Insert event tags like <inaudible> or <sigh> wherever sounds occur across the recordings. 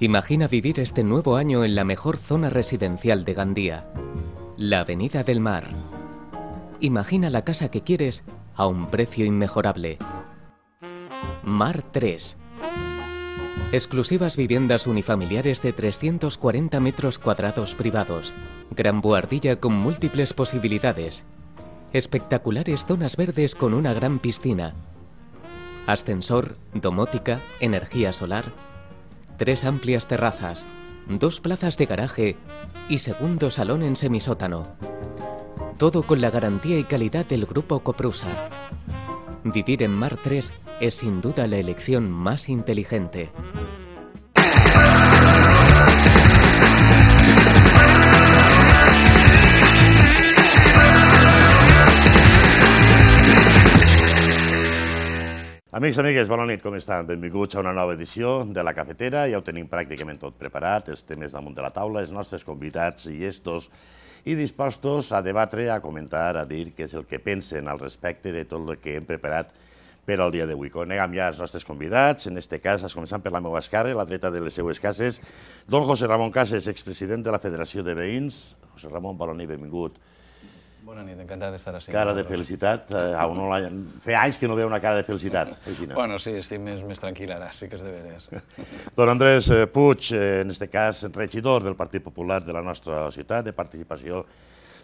Imagina vivir este nuevo año en la mejor zona residencial de Gandía, la Avenida del Mar. Imagina la casa que quieres a un precio inmejorable. Mar 3. Exclusivas viviendas unifamiliares de 340 metros cuadrados privados. Gran buhardilla con múltiples posibilidades. Espectaculares zonas verdes con una gran piscina. Ascensor, domótica, energía solar. Tres amplias terrazas. Dos plazas de garaje y segundo salón en semisótano. Todo con la garantía y calidad del grupo Coprusa. Vivir en Mar 3 es sin duda la elección más inteligente. Amics i amigues, bona nit, com estan? Benvinguts a una nova edició de La Cafetera. Ja ho tenim pràcticament tot preparat, els temes damunt de la taula, els nostres convidats i estos, i dispostos a debatre, a comentar, a dir què és el que pensen al respecte de tot el que hem preparat per al dia d'avui. Coneguem ja els nostres convidats, en este cas, es començant per la meva esquerra, la dreta de les seues cases, don José Ramon Cases, expresident de la Federació de Veïns. José Ramon, bona nit, benvingut. Bona nit, encantat d'estar així. Cara de felicitat, eh, a no la... feia anys que no veu una cara de felicitat. <laughs> No? Bueno, sí, estic més, més tranquil ara, sí que és de veres. <laughs> Don Andrés eh, Puig, eh, en este cas regidor del Partit Popular de la nostra ciutat, de participació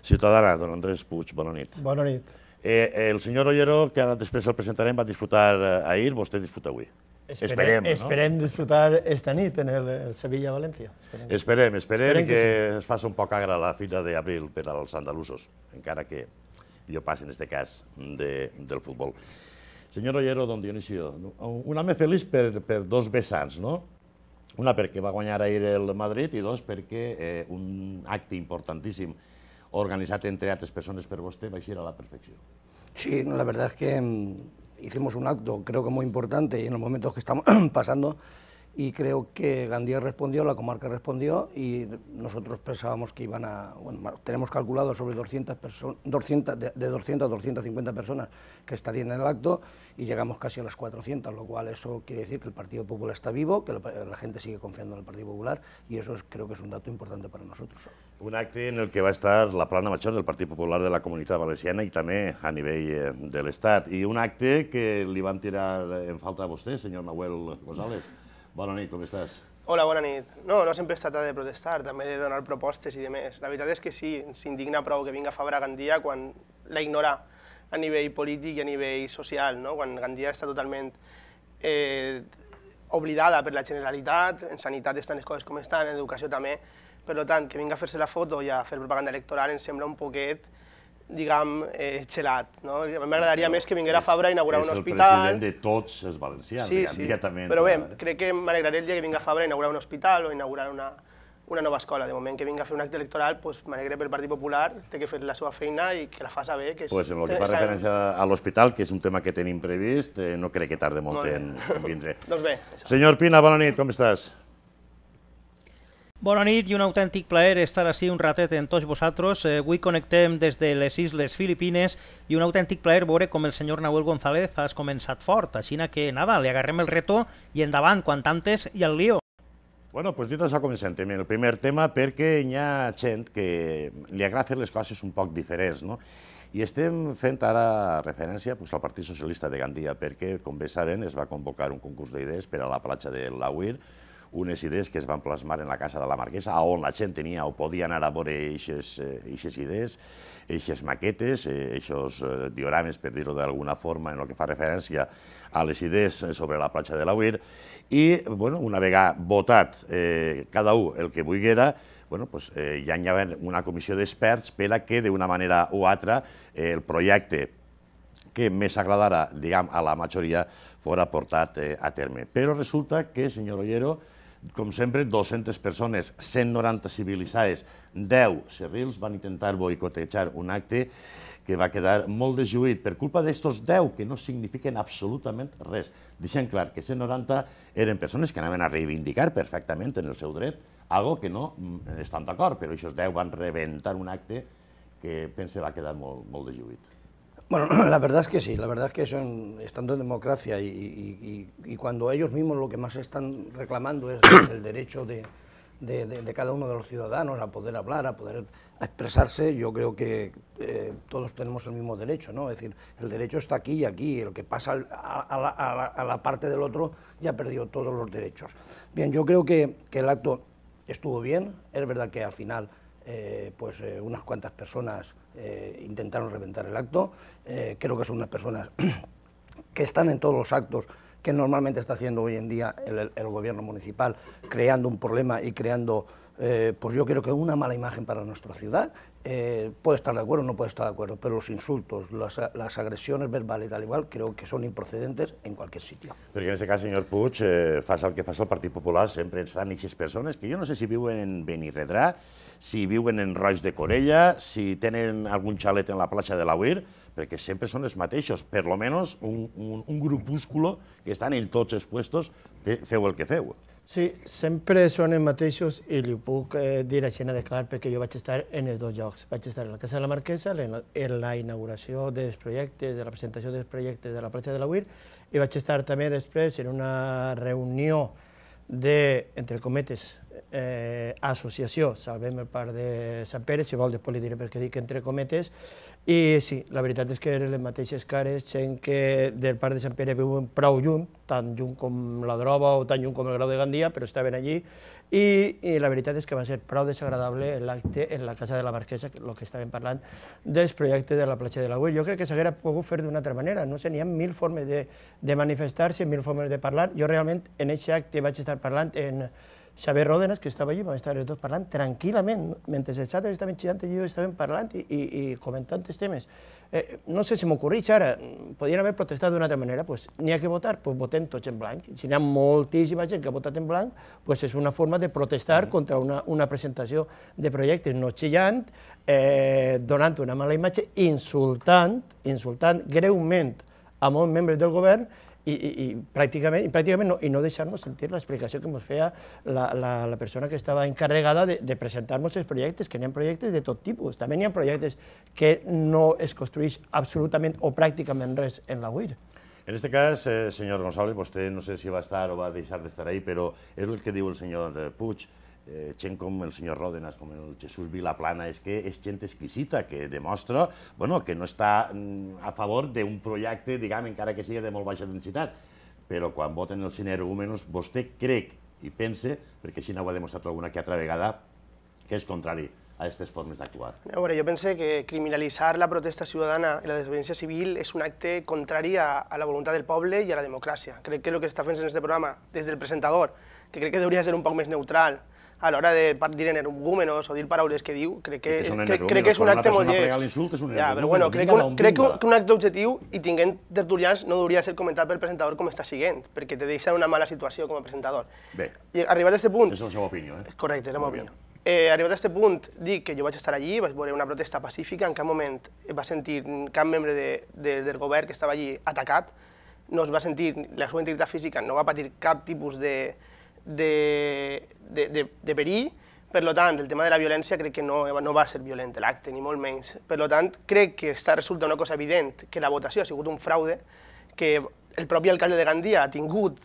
ciutadana. Don Andrés Puig, bona nit. Bona nit. Eh, el senyor Ollero, que ara després el presentarem, va disfrutar ahir, vostè disfruta avui. Esperem, no? esperem disfrutar esta nit en el, Sevilla-València. Esperem, esperem, Esperem que, que es faci un poc agra la fila d'abril per als andalusos, encara que jo passi en este cas de, del futbol. Senyor Ollero, don Dionisio, un home feliç per, per dos vessants, no? Una perquè va guanyar ahir el Madrid i dos perquè eh, un acte importantíssim organizat entre altres persones per vostè va eixir a la perfecció. Sí, la verdad es que hicimos un acto, creo que muy importante, en los momentos que estamos <clears throat> pasando, y creo que Gandía respondió, la comarca respondió, y nosotros pensábamos que iban a, bueno, tenemos calculado sobre 200 personas, 200, de, de 200 a 250 personas que estarían en el acto, y llegamos casi a las 400, lo cual eso quiere decir que el Partido Popular está vivo, que la, la gente sigue confiando en el Partido Popular, y eso es, creo que es un dato importante para nosotros. Un acte en el que va estar la plana major del Partit Popular de la Comunitat Valenciana i també a nivell eh, de l'Estat. I un acte que li van tirar en falta a vostè, senyor Nahuel González. Bona nit, com estàs? Hola, bona nit. No, no sempre es tracta de protestar, també de donar propostes i de més. La veritat és que sí, s'indigna prou que vinga Fabra Gandia quan la ignora a nivell polític i a nivell social, no? quan Gandia està totalment eh, oblidada per la Generalitat, en sanitat estan les coses com estan, en educació també, per tant, que vinga a fer-se la foto i a fer propaganda electoral em sembla un poquet diguem, eh, gelat. No? M'agradaria més que vinguera Fabra a inaugurar un hospital. És el president de tots els valencians, sí, sí. Però bé, crec que m'alegraré el dia que vinga Fabra a inaugurar un hospital o inaugurar una, una nova escola. De moment que vinga a fer un acte electoral, pues, m'alegraré pel Partit Popular, té que fer la seva feina i que la faça bé. Que és, pues en el que fa referència a l'hospital, que és un tema que tenim previst, eh, no crec que tarde molt, molt en, en vindre. <laughs> doncs bé. Senyor Pina, bona nit, com estàs? Bona nit i un autèntic plaer estar així un ratet amb tots vosaltres. Eh, avui connectem des de les Isles Filipines i un autèntic plaer veure com el senyor Nahuel González has començat fort. Així que, nada, li agarrem el reto i endavant, quan antes i al lío. Bueno, pues dit això, comencem també el primer tema perquè hi ha gent que li agrada fer les coses un poc diferents, no? I estem fent ara referència pues, al Partit Socialista de Gandia perquè, com bé saben, es va convocar un concurs d'idees per a la platja de l'Auir, unes idees que es van plasmar en la casa de la Marquesa, on la gent tenia o podia anar a veure aquestes eh, idees, aquestes maquetes, aquests eh, diorames, per dir-ho d'alguna forma, en el que fa referència a les idees sobre la platja de l'Auir, i bueno, una vegada votat eh, cada un el que volguera, bueno, pues, eh, ja hi ha una comissió d'experts per a que d'una manera o altra eh, el projecte que més agradara diguem, a la majoria fora portat eh, a terme. Però resulta que, senyor Ollero, com sempre, 200 persones, 190 civilitzades, 10 cerrils van intentar boicotejar un acte que va quedar molt dejuït per culpa d'estos 10 que no signifiquen absolutament res. Deixem clar que 190 eren persones que anaven a reivindicar perfectament en el seu dret, algo que no mm, estan d'acord, però aquests 10 van rebentar un acte que pense va quedar molt, molt dejuït. Bueno, <clears throat> la verdad es que sí, la verdad es que son, estando en democracia y, y, cuando ellos mismos lo que más están reclamando es el derecho de, cada uno de los ciudadanos a poder hablar, a poder expresarse, yo creo que eh, todos tenemos el mismo derecho, ¿no? Es decir, el derecho está aquí y aquí, el que pasa a, la, a, la, a la, parte del otro ya ha perdido todos los derechos. Bien, yo creo que el acto estuvo bien, es verdad que al final eh, pues eh, unas cuantas personas eh, intentaron reventar el acto, creo que son unas personas <clears throat> que están en todos los actos que normalmente está haciendo hoy en día el, gobierno municipal, creando un problema y creando, pues yo creo que una mala imagen para nuestra ciudad. Puede estar de acuerdo o no puede estar de acuerdo, pero los insultos, las, las agressiones verbales, tal igual, creo que son improcedentes en cualquier sitio. Perquè en aquest cas, senyor Puig, eh, fas el que fas el Partit Popular, sempre estan aquestes persones que jo no sé si viuen en Benirredrà, si viuen en Roig de Corella, si tenen algun xalet en la platja de la Uir, perquè sempre són els mateixos, per lo menos un, un, un grupúsculo que estan en tots els puestos, fe, feu el que feu. Sí, sempre són els mateixos i li puc eh, dir així de clar perquè jo vaig estar en els dos llocs. Vaig estar en la Casa de la Marquesa, en la inauguració dels projectes, de la presentació dels projectes de la platja de la Uir, i vaig estar també després en una reunió de, entre cometes, eh, associació, Salvem el Parc de Sant Pere, si vol després li diré perquè dic entre cometes, i sí, la veritat és que eren les mateixes cares, gent que del Parc de Sant Pere viuen prou lluny, tan lluny com la Droba o tan lluny com el Grau de Gandia, però estaven allí, i, i la veritat és que va ser prou desagradable l'acte en la Casa de la Marquesa, el que estàvem parlant dels projectes de la platja de la Güell. Jo crec que s'haguera pogut fer d'una altra manera, no sé, n'hi ha mil formes de, de manifestar-se, mil formes de parlar. Jo realment en aquest acte vaig estar parlant en, Xavier Ródenas, que estava allí, vam estar els dos parlant tranquil·lament, mentre els altres estaven xillant i jo estàvem parlant i, i, i comentant els temes. Eh, no sé si m'ocorreix ara, podien haver protestat d'una altra manera, pues, n'hi ha que votar, pues votem tots en blanc. Si n'hi ha moltíssima gent que ha votat en blanc, pues és una forma de protestar mm. contra una, una presentació de projectes no xillant, eh, donant una mala imatge, insultant, insultant greument a molts membres del govern i, i, i pràcticament, i pràcticament no, i no deixar-nos sentir l'explicació que ens feia la, la, la persona que estava encarregada de, de presentar-nos els projectes, que n'hi ha projectes de tot tipus. També n'hi ha projectes que no es construeix absolutament o pràcticament res en la UIR. En este cas, eh, senyor González, vostè no sé si va estar o va deixar d'estar ahí, però és el que diu el senyor Puig eh, gent com el senyor Ródenas, com el Jesús Vilaplana, és que és gent exquisita, que demostra bueno, que no està mm, a favor d'un projecte, diguem, encara que sigui de molt baixa densitat. Però quan voten els energúmenos, vostè crec i pense, perquè així ho ha demostrat alguna que altra vegada, que és contrari a aquestes formes d'actuar. A veure, jo pense que criminalitzar la protesta ciutadana i la desobediència civil és un acte contrari a, a la voluntat del poble i a la democràcia. Crec que el que està fent en aquest programa, des del presentador, que crec que hauria ser un poc més neutral, a l'hora de dir energúmenos o dir paraules que diu, crec que, que, crec, crec que és un acte molt lleig. l'insult és un ja, però bueno, crec, que un, crec que, que un acte objectiu i tinguent tertulians no hauria ser comentat pel presentador com està siguent, perquè te deixa en una mala situació com a presentador. Bé, I arribat a aquest punt... és la seva opinió, eh? Correcte, és la meva opinió. Eh, arribat a aquest punt, dic que jo vaig estar allí, vaig veure una protesta pacífica, en cap moment va sentir cap membre de, de, del govern que estava allí atacat, no es va sentir, la seva integritat física no va patir cap tipus de, de, de, de, de perill, per tant, el tema de la violència crec que no, no va ser violent l'acte, ni molt menys. Per tant, crec que està, resulta una cosa evident que la votació ha sigut un fraude, que el propi alcalde de Gandia ha tingut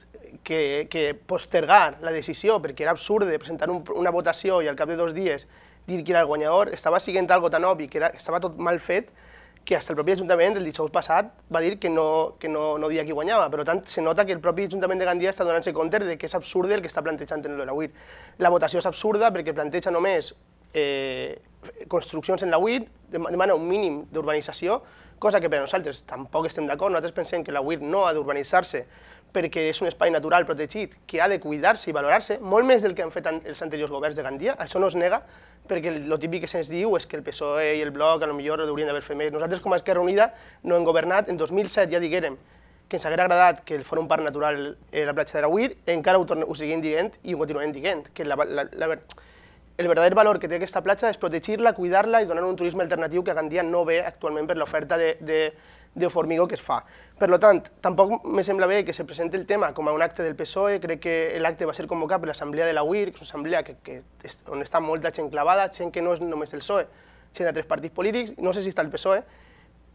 que, que postergar la decisió perquè era absurd de presentar un, una votació i al cap de dos dies dir qui era el guanyador, estava siguent algo tan obvi que era, estava tot mal fet que fins el propi Ajuntament, el dijous passat, va dir que no, que no, no dia qui guanyava. Per tant, se nota que el propi Ajuntament de Gandia està donant-se compte de que és absurd el que està plantejant en la UIR. La votació és absurda perquè planteja només eh, construccions en la UIR, demana un mínim d'urbanització, cosa que per a nosaltres tampoc estem d'acord. Nosaltres pensem que la UIR no ha d'urbanitzar-se perquè és un espai natural protegit que ha de cuidar-se i valorar-se, molt més del que han fet els anteriors governs de Gandia, això no es nega, perquè el típic que se'ns diu és que el PSOE i el Bloc a lo millor haurien d'haver fet més. Nosaltres com a Esquerra Unida no hem governat, en 2007 ja diguérem que ens haguera agradat que el Fòrum Parc Natural a la platja de la Uir, encara ho, ho seguim dient i ho continuem dient, que la, la, la, el verdader valor que té aquesta platja és protegir-la, cuidar-la i donar un turisme alternatiu que a Gandia no ve actualment per l'oferta de, de, de formigó que es fa. Per tant, tampoc me sembla bé que se presenti el tema com a un acte del PSOE, crec que l'acte va ser convocat per l'assemblea de la UIR, que és una assemblea que, que, on està molta gent clavada, gent que no és només del PSOE, gent de tres partits polítics, no sé si està el PSOE,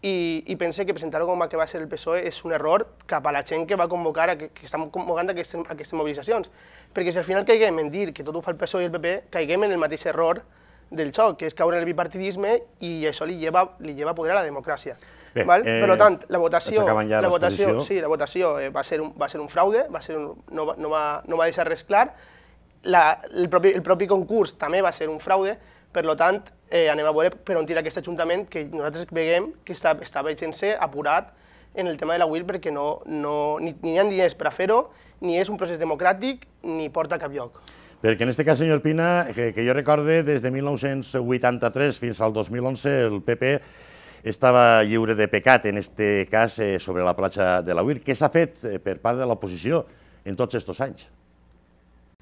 i, i pense que presentar-ho com a que va ser el PSOE és un error cap a la gent que va convocar, a que, que estan convocant aquestes, aquestes mobilitzacions. Perquè si al final caiguem en dir que tot ho fa el PSOE i el PP, caiguem en el mateix error del xoc, que és caure en el bipartidisme i això li lleva, li lleva poder a la democràcia. Bé, Val? eh, per tant, la votació, ja la votació, sí, la votació eh, va, ser un, va ser un fraude, va ser un, no, va, no, va, no va deixar res clar, la, el, propi, el propi concurs també va ser un fraude, per lo tant, eh, anem a veure per on tira aquest Ajuntament, que nosaltres veiem que està, està veient-se apurat en el tema de la UIL perquè no, no, ni, ni hi ha diners per a fer-ho, ni és un procés democràtic, ni porta a cap lloc. Perquè en este cas, senyor Pina, que, que jo recorde, des de 1983 fins al 2011, el PP estava lliure de pecat, en este cas, eh, sobre la platja de la UIR. Què s'ha fet eh, per part de l'oposició en tots aquests anys?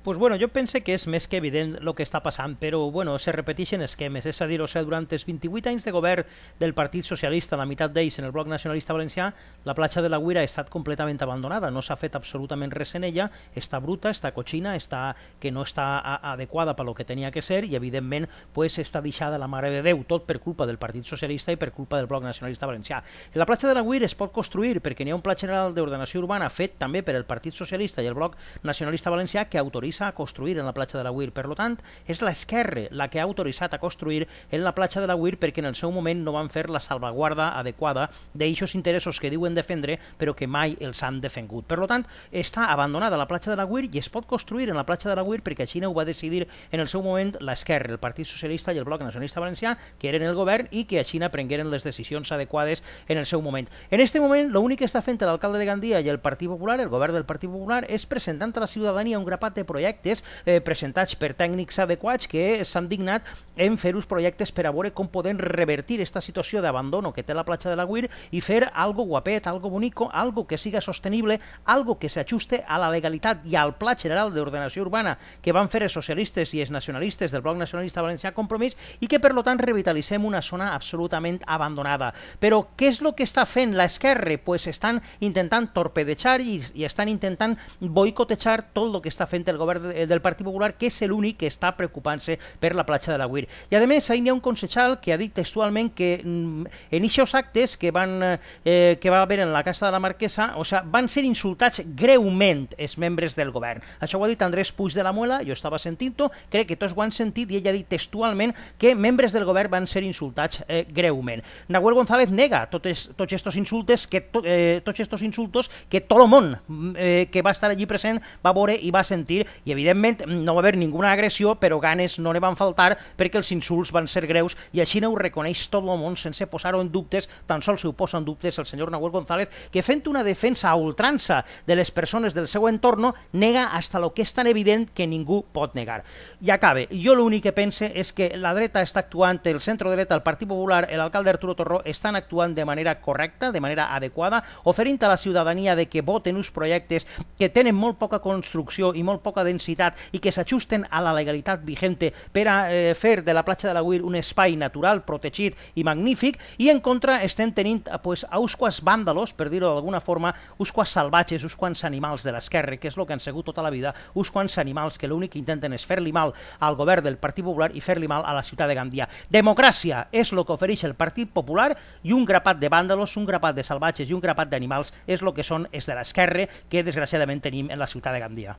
Pues bueno, jo pense que és més que evident el que està passant, però bueno, se repeteixen esquemes, és a dir, o sigui, durant els 28 anys de govern del Partit Socialista, la meitat d'ells en el bloc nacionalista valencià, la platja de la Guira ha estat completament abandonada, no s'ha fet absolutament res en ella, està bruta, està cochina, està, que no està adequada per lo que tenia que ser i evidentment pues, està deixada la mare de Déu, tot per culpa del Partit Socialista i per culpa del bloc nacionalista valencià. En la platja de la Guira es pot construir perquè n'hi ha un pla general d'ordenació urbana fet també per el Partit Socialista i el bloc nacionalista valencià que autoritza a construir en la platja de la Guir. Per tant, és l'esquerra la que ha autoritzat a construir en la platja de la Guir perquè en el seu moment no van fer la salvaguarda adequada d'eixos interessos que diuen defendre però que mai els han defengut. Per tant, està abandonada la platja de la Guir i es pot construir en la platja de la Guir perquè així ho va decidir en el seu moment l'esquerra, el Partit Socialista i el Bloc Nacionalista Valencià, que eren el govern i que així prengueren les decisions adequades en el seu moment. En este moment, l'únic que està fent l'alcalde de Gandia i el Partit Popular, el govern del Partit Popular, és presentant a la ciutadania un grapat de projectes eh, presentats per tècnics adequats que s'han dignat en fer uns projectes per a veure com podem revertir aquesta situació d'abandono que té la platja de la Guir i fer algo guapet, algo bonico, algo que siga sostenible, algo que s'ajuste a la legalitat i al Pla General d'Ordenació Urbana que van fer els socialistes i els nacionalistes del Bloc Nacionalista Valencià Compromís i que, per lo tant, revitalitzem una zona absolutament abandonada. Però què és el que està fent l'esquerra? Pues estan intentant torpedejar i, i estan intentant boicotejar tot el que està fent el govern de, del Partit Popular, que és l'únic que està preocupant-se per la platja de la Guir. I a més, hi ha un consejal que ha dit textualment que mm, en aquests actes que, van, eh, que va haver en la Casa de la Marquesa, o sea, van ser insultats greument els membres del govern. Això ho ha dit Andrés Puig de la Muela, jo estava sentint-ho, crec que tots ho han sentit i ell ha dit textualment que membres del govern van ser insultats eh, greument. Nahuel González nega tots tots estos insultes que to, eh, tots estos insultos que tot el món eh, que va estar allí present va veure i va sentir i evidentment no va haver ninguna agressió però ganes no ne van faltar perquè els insults van ser greus i així no ho reconeix tot el món sense posar-ho en dubtes, tan sols ho posa en dubtes el senyor Nahuel González que fent una defensa a ultrança de les persones del seu entorn nega hasta lo que és tan evident que ningú pot negar. I acabe, jo l'únic que pense és que la dreta està actuant, el centre dreta, el Partit Popular, l'alcalde Arturo Torró estan actuant de manera correcta, de manera adequada, oferint a la ciutadania de que voten uns projectes que tenen molt poca construcció i molt poca densitat i que s'ajusten a la legalitat vigente per a eh, fer de la platja de la Guir un espai natural, protegit i magnífic, i en contra estem tenint pues, a uns quants vàndalos, per dir-ho d'alguna forma, uns quants salvatges, uns quants animals de l'esquerra, que és el que han segut tota la vida, uns quants animals que l'únic que intenten és fer-li mal al govern del Partit Popular i fer-li mal a la ciutat de Gandia. Democràcia és el que ofereix el Partit Popular i un grapat de vàndalos, un grapat de salvatges i un grapat d'animals és el que són els de l'esquerra que desgraciadament tenim en la ciutat de Gandia.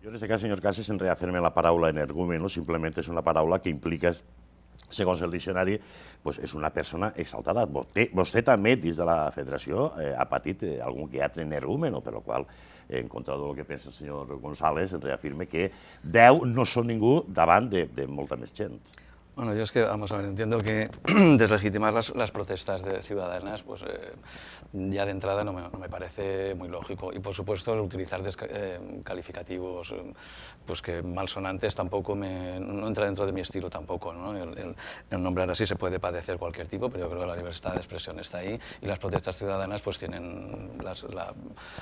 Jo en aquest cas, senyor Casas, en reafirme la paraula energúmeno, simplement és una paraula que implica segons el diccionari, pues és una persona exaltada. Vostè, vostè també, dins de la federació, eh, ha patit eh, algun que altre energúmeno, per la qual, en contra del que pensa el senyor González, reafirme que Déu no són ningú davant de, de molta més gent. Bueno, yo es que, vamos a ver, entiendo que <clears throat> deslegitimar las, protestas de ciudadanas, pues eh, ya de entrada no me, parece muy lógico. Y por supuesto, utilizar eh, calificativos eh, pues que malsonantes tampoco me, no entra dentro de mi estilo tampoco. ¿no? El, el, nombrar así se puede padecer cualquier tipo, pero yo creo que la libertad de expresión está ahí y las protestas ciudadanas pues tienen las, la,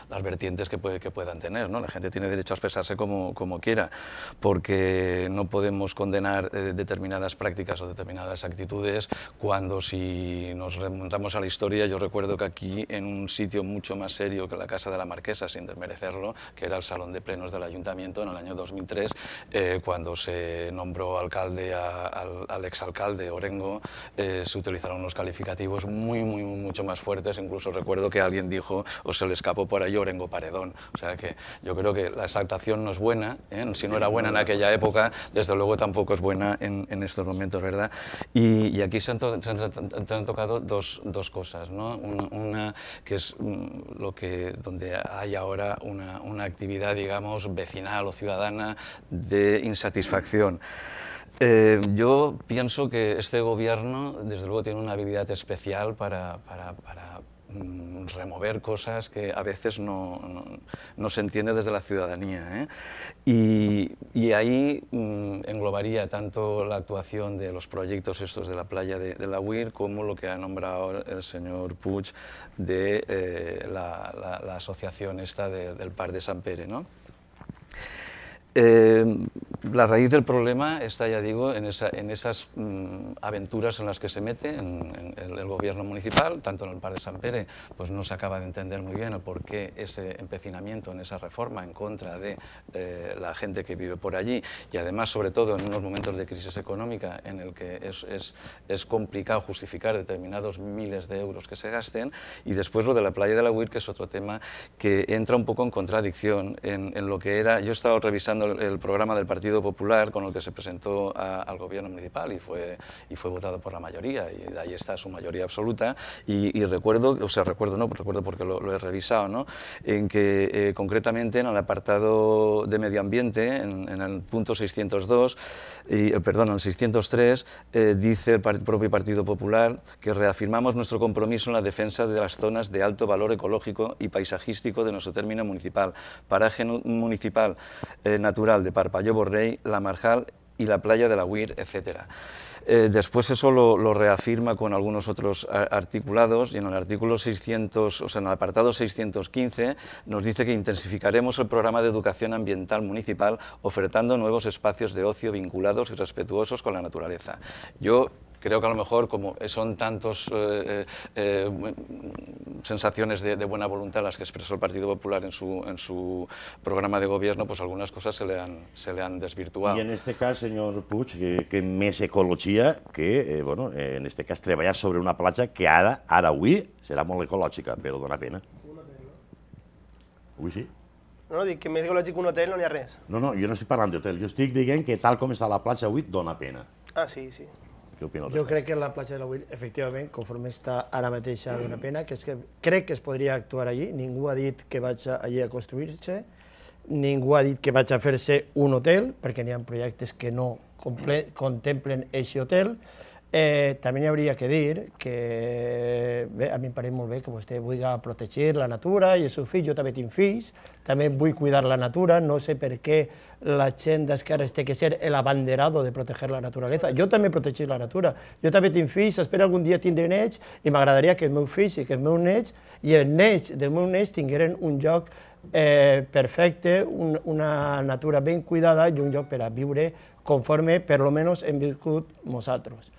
las vertientes que, puede, que puedan tener. ¿no? La gente tiene derecho a expresarse como, como quiera, porque no podemos condenar determinadas prácticas prácticas o determinadas actitudes, cuando si nos remontamos a la historia, yo recuerdo que aquí, en un sitio mucho más serio que la Casa de la Marquesa, sin desmerecerlo, que era el Salón de Plenos del Ayuntamiento en el año 2003, eh, cuando se nombró alcalde al, al, exalcalde Orengo, eh, se utilizaron unos calificativos muy, muy, mucho más fuertes, incluso recuerdo que alguien dijo, o se le escapó por ahí Orengo Paredón, o sea que yo creo que la exaltación no es buena, ¿eh? si no era buena en aquella época, desde luego tampoco es buena en, en estos momentos, ¿verdad? Y, y aquí se han, to se han, tocado dos, dos cosas, ¿no? Una, una, que es mm, lo que, donde hay ahora una, una actividad, digamos, vecinal o ciudadana de insatisfacción. Eh, yo pienso que este gobierno, desde luego, tiene una habilidad especial para, para, para remover cosas que a veces no, no, no se entiende desde la ciudadanía. ¿eh? Y, y, ahí mmm, englobaría tanto la actuación de los proyectos estos de la playa de, de la UIR como lo que ha nombrado el señor Puig de eh, la, la, la, asociación esta de, del Par de San Pere. ¿no? Eh, la raíz del problema está, ya digo, en, esa, en esas mmm, aventuras en las que se mete en, en el, el, gobierno municipal, tanto en el Par de San Pere, pues no se acaba de entender muy bien el por qué ese empecinamiento en esa reforma en contra de eh, la gente que vive por allí. Y además, sobre todo, en unos momentos de crisis económica en el que es, es, es complicado justificar determinados miles de euros que se gasten. Y después lo de la playa de la Huir, que es otro tema que entra un poco en contradicción en, en lo que era, yo he estado revisando el programa del Partido Popular con el que se presentó a, al gobierno municipal y fue, y fue votado por la mayoría, y de ahí está su mayoría absoluta. Y, y recuerdo, o sea, recuerdo no, recuerdo porque lo, lo he revisado, ¿no? en que eh, concretamente en el apartado de medio ambiente, en, en el punto 602, y, eh, perdón, en el 603, eh, dice el propio Partido Popular que reafirmamos nuestro compromiso en la defensa de las zonas de alto valor ecológico y paisajístico de nuestro término municipal, paraje municipal eh, natural de Parpalló Borrell, La Marjal y la playa de la Huir, etc. Eh, después eso lo, lo, reafirma con algunos otros articulados y en el artículo 600, o sea, en el apartado 615 nos dice que intensificaremos el programa de educación ambiental municipal ofertando nuevos espacios de ocio vinculados y respetuosos con la naturaleza. Yo creo que a lo mejor como son tantos eh, eh, sensaciones de, de, buena voluntad las que expresó el Partido Popular en su, en su programa de gobierno, pues algunas cosas se le han, se le han desvirtuado. Y en este caso, señor Puig, que, que més ecologia que, eh, bueno, en este cas, treballar sobre una platja que ara, ara avui, serà molt ecològica, però dona pena. Avui sí. No, dic que més ecològic un hotel no n'hi ha res. No, no, jo no estic parlant d'hotel, jo estic dient que tal com està la platja avui, dona pena. Ah, sí, sí. Què opina Jo crec que la platja de la Will, efectivament, conforme està ara mateix a una pena, que és que crec que es podria actuar allí, ningú ha dit que vaig allí a construir-se, ningú ha dit que vaig a fer-se un hotel, perquè n'hi ha projectes que no contemplen aquest hotel, Eh, també hi hauria que dir que bé, a mi em pareix molt bé que vostè vulgui protegir la natura i els seus fills, jo també tinc fills, també vull cuidar la natura, no sé per què la gent d'esquerres té que ser el abanderado de proteger la naturalesa. Jo també protegir la natura, jo també tinc fills, espero algun dia tindre nets i m'agradaria que els meus fills i que els meus nets i els nets dels meus nets tingueren un lloc eh, perfecte, un, una natura ben cuidada i un lloc per a viure conforme per lo menos hem viscut nosaltres.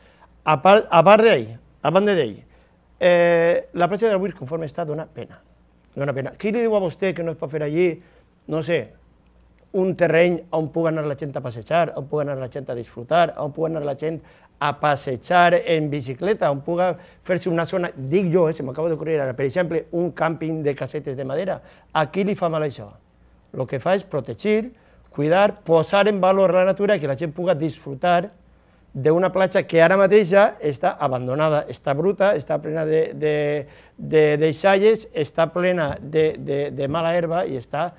A part, a part d'ell, a banda d'ell, eh, la platja de l'Avui conforme està dona pena. Dona pena. Qui li diu a vostè que no es pot fer allí, no sé, un terreny on pugui anar la gent a passejar, on pugui anar la gent a disfrutar, on pugui anar la gent a passejar en bicicleta, on pugui fer-se una zona, dic jo, eh, se m'acaba d'ocorrir ara, per exemple, un càmping de casetes de madera. A qui li fa mal això? El que fa és protegir, cuidar, posar en valor la natura i que la gent pugui disfrutar d'una platja que ara mateix ja està abandonada, està bruta, està plena de, de, de deixalles, està plena de, de, de mala herba i està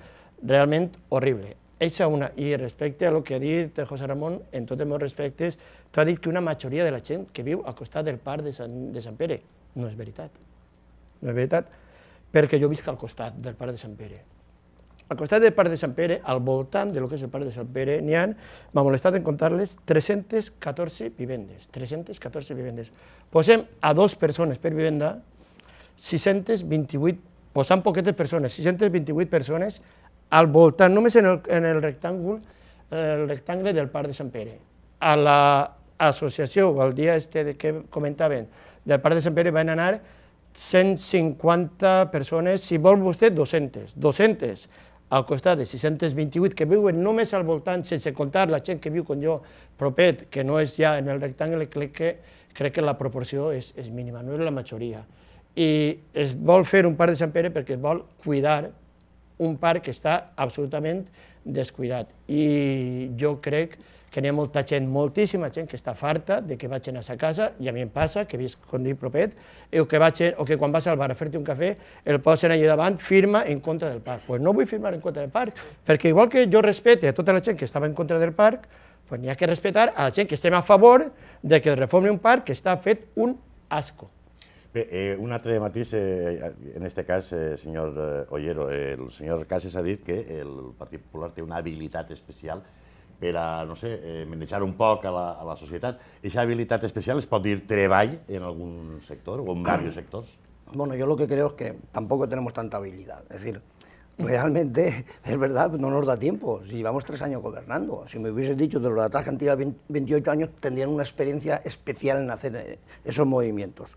realment horrible. Eixa una. I respecte a lo que ha dit José Ramon, en tots els meus respectes, tu has dit que una majoria de la gent que viu al costat del parc de Sant, de Sant Pere. No és veritat. No és veritat, perquè jo visc al costat del parc de Sant Pere al costat del Parc de Sant Pere, al voltant de lo que és el Parc de Sant Pere, n'hi ha, m'ha molestat en comptar-les, 314 vivendes, 314 vivendes. Posem a dos persones per vivenda, 628, posant poquetes persones, 628 persones al voltant, només en el, en el rectàngul, el rectangle del Parc de Sant Pere. A la, associació, o el dia este de que comentaven, del Parc de Sant Pere van anar 150 persones, si vol vostè, 200. 200 al costat de 628 que viuen només al voltant, sense comptar la gent que viu com jo, propet, que no és ja en el rectangle, crec que, crec que la proporció és, és mínima, no és la majoria. I es vol fer un parc de Sant Pere perquè es vol cuidar un parc que està absolutament descuidat. I jo crec que n'hi ha molta gent, moltíssima gent, que està farta de que vagin a sa casa, i a mi em passa, que visc conduir propet, o que, vagin, o que quan vas al bar a fer-te un cafè, el posen allà davant, firma en contra del parc. Pues no vull firmar en contra del parc, perquè igual que jo respecte a tota la gent que estava en contra del parc, pues n'hi ha que respectar a la gent que estem a favor de que reformi un parc que està fet un asco. Eh, un altre matís, eh, en aquest cas, eh, eh, Ollero, el senyor Casas ha dit que el Partit Popular té una habilitat especial per a, no sé, eh, manejar un poc a la, a la societat. Aquesta habilitat especial es pot dir treball en algun sector o en diversos sectors? Bueno, yo lo que creo es que tampoco tenemos tanta habilidad. Es decir, realmente, es verdad, no nos da tiempo. Si llevamos tres años gobernando, si me hubieses dicho de los de atrás que han tirado 28 años, tendrían una experiencia especial en hacer eh, esos movimientos.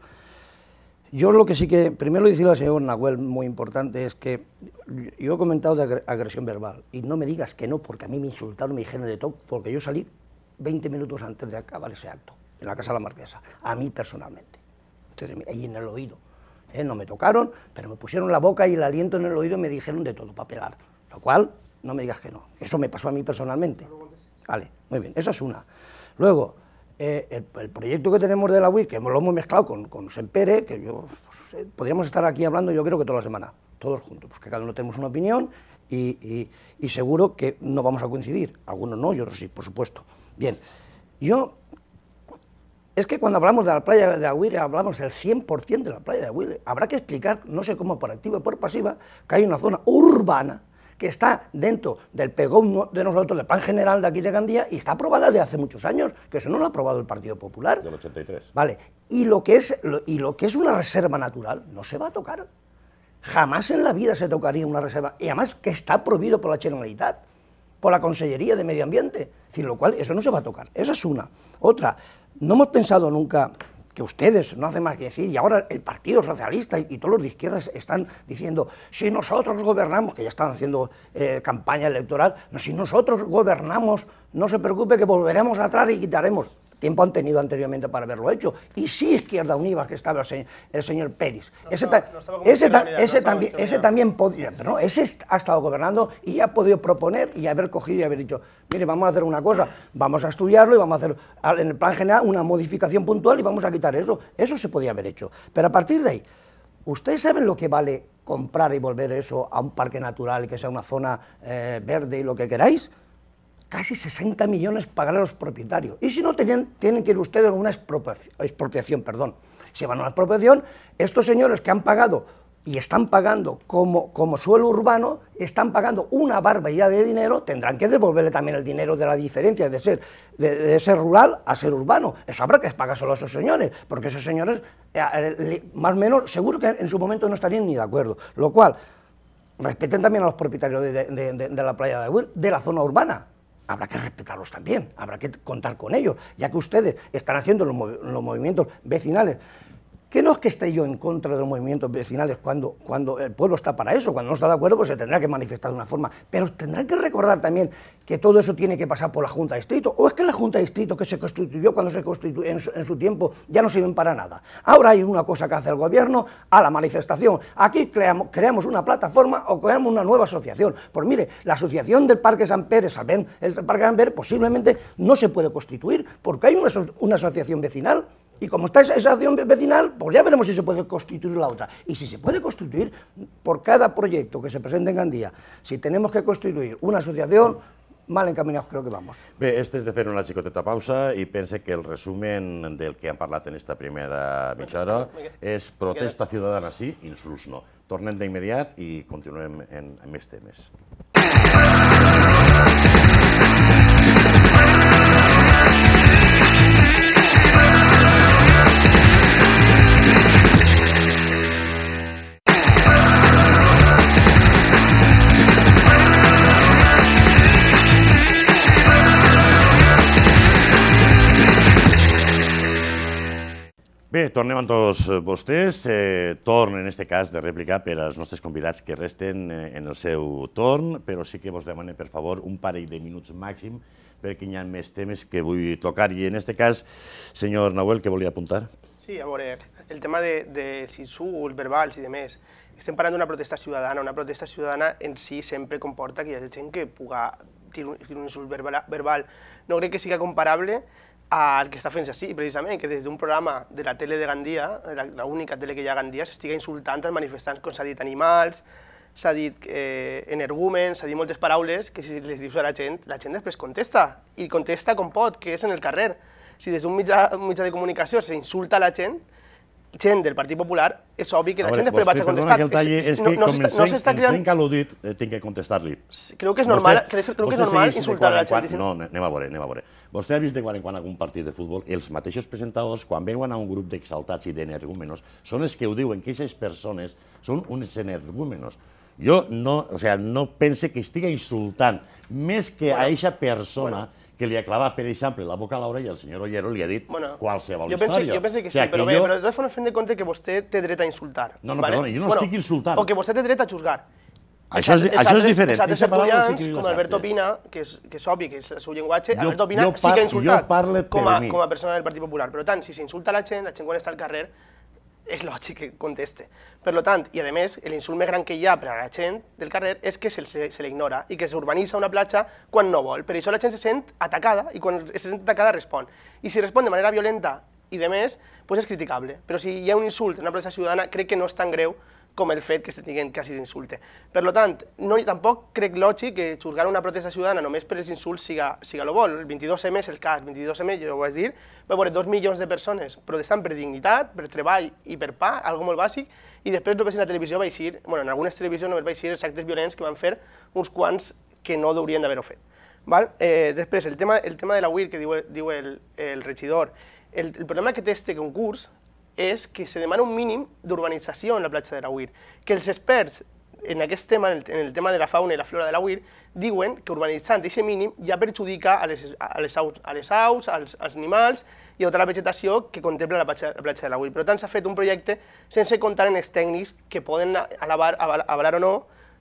Yo lo que sí que, primero decirle al señor Nahuel, muy importante, es que yo he comentado de agresión verbal, y no me digas que no, porque a mí me insultaron, me dijeron de todo, porque yo salí 20 minutos antes de acabar ese acto, en la Casa de la Marquesa, a mí personalmente, ahí en el oído. ¿eh? No me tocaron, pero me pusieron la boca y el aliento en el oído y me dijeron de todo, para pelar. Lo cual, no me digas que no. Eso me pasó a mí personalmente. Vale, muy bien, esa es una. Luego, eh, el, proyecto que tenemos de la WIC, que lo hemos mezclado con, con Sempere, que yo, pues, eh, podríamos estar aquí hablando yo creo que toda la semana, todos juntos, porque cada uno tenemos una opinión y, seguro que no vamos a coincidir, algunos no y otros sí, por supuesto. Bien, yo, es que cuando hablamos de la playa de Aguirre, hablamos del 100% de la playa de Aguirre, habrá que explicar, no sé cómo por activa y por pasiva, que hay una zona urbana, que está dentro del pegón de nosotros, del plan general de aquí de Gandía, y está aprobada desde hace muchos años, que eso no lo ha aprobado el Partido Popular. Del 83. Vale, y lo que es, y lo que es una reserva natural no se va a tocar. Jamás en la vida se tocaría una reserva, y además que está prohibido por la Generalitat, por la Consellería de Medio Ambiente, decir, lo cual eso no se va a tocar. Esa es una. Otra, no hemos pensado nunca que ustedes no hacen más que decir, y ahora el Partido Socialista y, todos los de izquierdas están diciendo, si nosotros gobernamos, que ya están haciendo eh, campaña electoral, no, si nosotros gobernamos, no se preocupe que volveremos atrás y quitaremos tiempo han tenido anteriormente para haberlo hecho. Y sí Izquierda Unida, que estaba el señor, Pérez. ese, ese, también, ese también podría, pero no, ese ha estado gobernando y ha podido proponer y haber cogido y haber dicho, mire, vamos a hacer una cosa, vamos a estudiarlo y vamos a hacer en el plan general una modificación puntual y vamos a quitar eso. Eso se podía haber hecho. Pero a partir de ahí, ¿ustedes saben lo que vale comprar y volver eso a un parque natural que sea una zona eh, verde y lo que queráis? Casi 60 millones pagar a los propietarios. Y si no, tienen, tienen que ir ustedes a una expropiación, perdón. Si van a una expropiación, estos señores que han pagado y están pagando como, como suelo urbano, están pagando una barbaridad de dinero, tendrán que devolverle también el dinero de la diferencia de ser, de, ser rural a ser urbano. Eso habrá que pagárselo a esos señores, porque esos señores, eh, eh, más o menos, seguro que en su momento no estarían ni de acuerdo. Lo cual, respeten también a los propietarios de, la playa de de la zona urbana, habrá que respetarlos también, habrá que contar con ellos, ya que ustedes están haciendo los, movimientos vecinales que no es que esté yo en contra de los movimientos vecinales cuando, cuando el pueblo está para eso, cuando no está de acuerdo, pues se tendrá que manifestar de una forma. Pero tendrán que recordar también que todo eso tiene que pasar por la Junta de Distrito. ¿O es que la Junta de Distrito que se constituyó cuando se constituyó en su, tiempo ya no sirven para nada? Ahora hay una cosa que hace el gobierno a la manifestación. Aquí creamos, creamos una plataforma o creamos una nueva asociación. Pues mire, la asociación del Parque San Pérez, el Parque San Pérez posiblemente no se puede constituir porque hay una, una asociación vecinal y como está esa asociación vecinal, pues ya veremos si se puede constituir la otra. Y si se puede constituir, por cada proyecto que se presente en Gandía, si tenemos que constituir una asociación, mal encaminados creo que vamos. Bé, este és de fer una xicoteta pausa i pense que el resumen del que han parlat en esta primera mitja hora és protesta ciutadana sí, insults no. Tornem d'immediat i continuem en, en més temes. Bé, tornem amb tots vostès. Eh, torn, en aquest cas, de rèplica per als nostres convidats que resten eh, en el seu torn, però sí que vos demanem, per favor, un parell de minuts màxim, perquè hi ha més temes que vull tocar. I en aquest cas, senyor Nahuel, què volia apuntar? Sí, a veure, el tema de, de insults verbals i de més. Estem parlant d'una protesta ciutadana. Una protesta ciutadana en si sempre comporta que hi hagi gent que puga dir un, insult verbal. No crec que siga comparable al que està fent així, precisament, que des d'un programa de la tele de Gandia, l'única tele que hi ha a Gandia, s'estiga insultant als manifestants, com s'ha dit animals, s'ha dit eh, energúmens, s'ha dit moltes paraules que si les dius a la gent, la gent després contesta, i contesta com pot, que és en el carrer. Si des d'un mitjà, mitjà de comunicació s'insulta la gent, gent del Partit Popular, és obvi que la gent després vaig a contestar. que el talli, és, és que no, com no encenc, no encenc al·ludit, eh, tinc que contestar-li. Creu que és normal, vostè, creu que és normal insultar a la gent. Quan, no, anem a veure, anem a veure. Vostè ha vist de quan en quan algun partit de futbol, els mateixos presentadors, quan veuen a un grup d'exaltats i d'energúmenos, són els que ho diuen, que aquestes persones són uns energúmenos. Jo no, o sea, no pense que estigui insultant més que bueno, a aquesta persona bueno que li ha clavat, per exemple, la boca a l'orella al senyor Ollero li ha dit bueno, qualsevol jo pense, història. Jo penso que sí, o sigui, però, que bé, jo... però de totes formes fem de compte que vostè té dret a insultar. No, no, vale? perdona, jo no bueno, estic insultant. O que vostè té dret a juzgar. Això és, això és diferent. Els altres tertulians, sí com Alberto Pina, que és, que és obvi que és el seu llenguatge, jo, Alberto Pina jo sí que ha insultat com a, com a persona del Partit Popular. Per tant, si s'insulta la gent, la gent quan està al carrer, és lògic que conteste. Per tant, i a més, l'insult més gran que hi ha per a la gent del carrer és que se, l'ignora i que s'urbanitza una platja quan no vol. Per això la gent se sent atacada i quan se sent atacada respon. I si respon de manera violenta i de més, doncs és criticable. Però si hi ha un insult en una plaça ciutadana, crec que no és tan greu com el fet que se tinguin quasi insulte. Per tant, no, tampoc crec lògic que juzgar una protesta ciutadana només per els insults siga, siga lo vol. El 22M és el cas, el 22M, jo ho vaig dir, va veure dos milions de persones protestant per dignitat, per treball i per pa, algo molt bàsic, i després només en la televisió va eixir, bueno, en algunes televisions només va eixir els actes violents que van fer uns quants que no haurien d'haver-ho fet. Val? Eh, després, el tema, el tema de la UIR que diu, diu el, el regidor, el, el problema que té este concurs és que se demana un mínim d'urbanització en la platja de la Uir, que els experts en aquest tema, en el, tema de la fauna i la flora de la Uir, diuen que urbanitzant aquest mínim ja perjudica a les, a les aus, a les aus als, als animals i a tota la vegetació que contempla la platja, la platja de la Uir. Per tant, s'ha fet un projecte sense comptar en els tècnics que poden alabar, avalar o no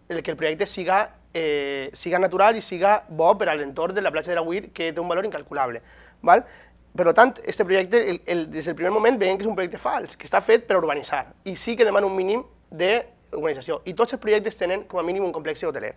el que el projecte siga, eh, siga natural i siga bo per a l'entorn de la platja de la Uir, que té un valor incalculable. Val? Per tant, aquest projecte, el, el, des del primer moment, veiem que és un projecte fals, que està fet per urbanitzar, i sí que demana un mínim de urbanització. I tots els projectes tenen com a mínim un complex hoteler.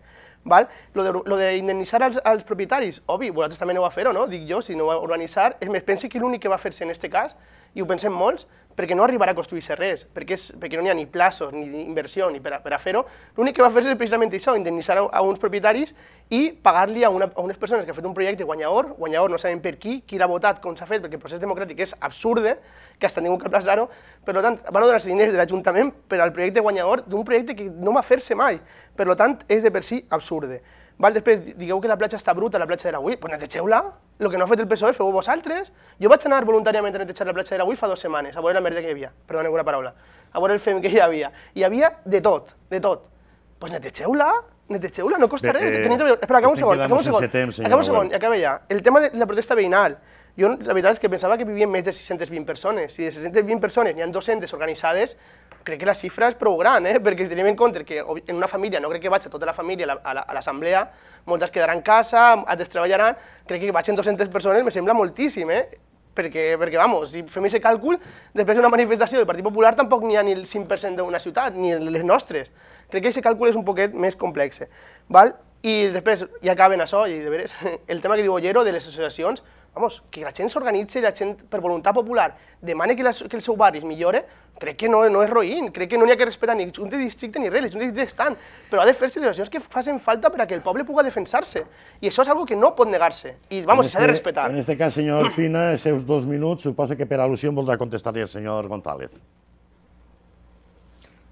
Val? Lo d'indemnitzar als, als propietaris, obvi, vosaltres també no ho va fer o no? Dic jo, si no va urbanitzar, és més, pensi que l'únic que va fer-se en aquest cas, i ho pensem molts, perquè no arribarà a construir-se res, perquè, és, perquè no n'hi ha ni plaços, ni inversió, ni per a, per a fer-ho. L'únic que va fer és precisament això, indemnitzar a, a uns propietaris i pagar-li a, una, a unes persones que han fet un projecte guanyador, guanyador no sabem per qui, qui l'ha votat, com s'ha fet, perquè el procés democràtic és absurde, que hasta ningú cap plaçar-ho, per tant, van donar els diners de l'Ajuntament per al projecte guanyador d'un projecte que no va fer-se mai. Per tant, és de per si absurde. Val, després digueu que la platja està bruta, la platja de la Ui, pues netegeu-la. El que no ha fet el PSOE, feu vosaltres. Jo vaig anar voluntàriament a netejar la platja de la Ui fa dues setmanes, a veure la merda que hi havia, perdoneu una paraula, a veure el fem que hi havia. Hi havia de tot, de tot. Pues netegeu-la, netegeu-la, no costa res. Eh, Espera, acaba un segon, acaba un segon, temps, acaba un segon, i acaba ja. El tema de la protesta veïnal. Jo la veritat és que pensava que vivien més de 620 persones. Si de 620 persones n'hi ha 200 organitzades, crec que la xifra és prou gran, eh? perquè tenim en compte que en una família, no crec que vagi tota la família a l'assemblea, moltes quedaran a casa, altres treballaran, crec que vagin 200 persones me sembla moltíssim, eh? perquè, perquè vamos, si fem aquest càlcul, després d'una manifestació del Partit Popular tampoc n'hi ha ni el 5% d'una ciutat, ni les nostres. Crec que aquest càlcul és un poquet més complex. Val? I després, ja acaben això, i de veres, <laughs> el tema que diu Ollero de les associacions, vamos, que la gent s'organitzi, la gent per voluntat popular demane que, la, que el seu barri es millore, crec que no, no és roïn, crec que no n'hi ha que respetar ni un de districte ni res, de districte estan, però ha de fer-se les accions que facin falta per a que el poble pugui defensar-se. I això és algo que no pot negar-se, i vamos, s'ha de respetar. En este cas, senyor Pina, els seus dos minuts, suposo que per al·lusió voldrà contestar-li el senyor González.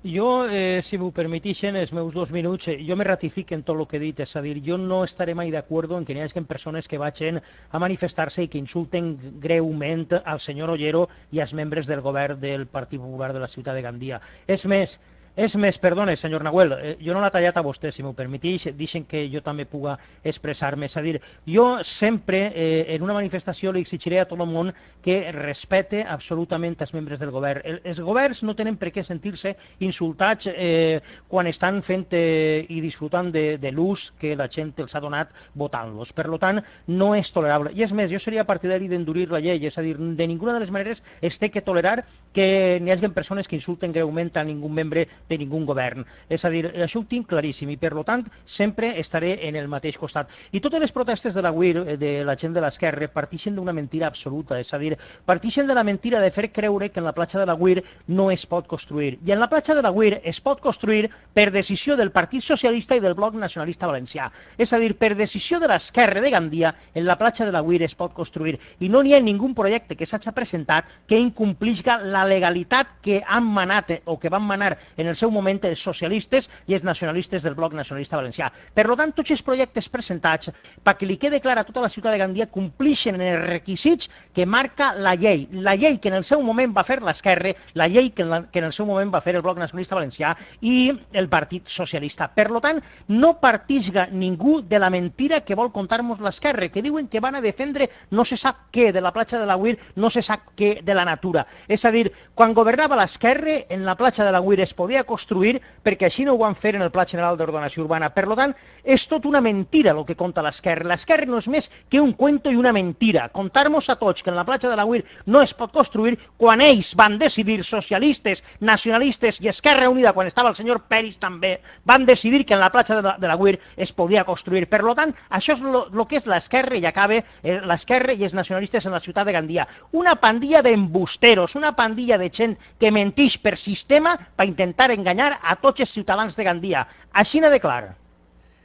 Jo, eh, si m'ho permetixen, els meus dos minuts, eh, jo me ratifico en tot el que he dit, és a dir, jo no estaré mai d'acord en que hi hagi persones que vagin a manifestar-se i que insulten greument al senyor Ollero i als membres del govern del Partit Popular de la ciutat de Gandia. És més, És més, perdone, senyor Nahuel, eh, jo no l'ha tallat a vostè, si m'ho permeteix, deixen que jo també puga expressar-me. És a dir, jo sempre eh, en una manifestació li exigiré a tot el món que respecte absolutament els membres del govern. El, els governs no tenen per què sentir-se insultats eh, quan estan fent eh, i disfrutant de, de l'ús que la gent els ha donat votant-los. Per tant, no és tolerable. I és més, jo seria partidari d'endurir la llei, és a dir, de ninguna de les maneres es té que tolerar que n'hi hagi persones que insulten greument a ningú membre de ningú govern. És a dir, això ho tinc claríssim i, per tant, sempre estaré en el mateix costat. I totes les protestes de la UIR, eh, de la gent de l'esquerra, partixen d'una mentira absoluta, és a dir, partixen de la mentira de fer creure que en la platja de la UIR no es pot construir. I en la platja de la UIR es pot construir per decisió del Partit Socialista i del Bloc Nacionalista Valencià. És a dir, per decisió de l'esquerra de Gandia, en la platja de la UIR es pot construir. I no n'hi ha ningú projecte que s'hagi presentat que incomplisca la legalitat que han manat o que van manar en el seu moment els socialistes i els nacionalistes del bloc nacionalista valencià. Per tant, tots els projectes presentats, perquè li quede clar a tota la ciutat de Gandia, complixen els requisits que marca la llei. La llei que en el seu moment va fer l'esquerra, la llei que en, la, que en el seu moment va fer el bloc nacionalista valencià i el Partit Socialista. Per tant, no partisga ningú de la mentira que vol contar-nos l'esquerra, que diuen que van a defendre no se sap què de la platja de la Huir, no se sap què de la natura. És a dir, quan governava l'esquerra, en la platja de la Huir es podia construir construir perquè així no ho van fer en el Pla General d'Ordenació Urbana. Per tant, és tot una mentira el que conta l'esquerra. L'esquerra no és més que un cuento i una mentira. Contar-nos a tots que en la platja de la Huir no es pot construir quan ells van decidir, socialistes, nacionalistes i Esquerra Unida, quan estava el senyor Peris també, van decidir que en la platja de la, de la Huir es podia construir. Per tant, això és el que és l'esquerra i acaba eh, l'esquerra i els nacionalistes en la ciutat de Gandia. Una pandilla d'embusteros, una pandilla de gent que mentix per sistema per intentar enganyar a tots els ciutadans de Gandia. Així de clar.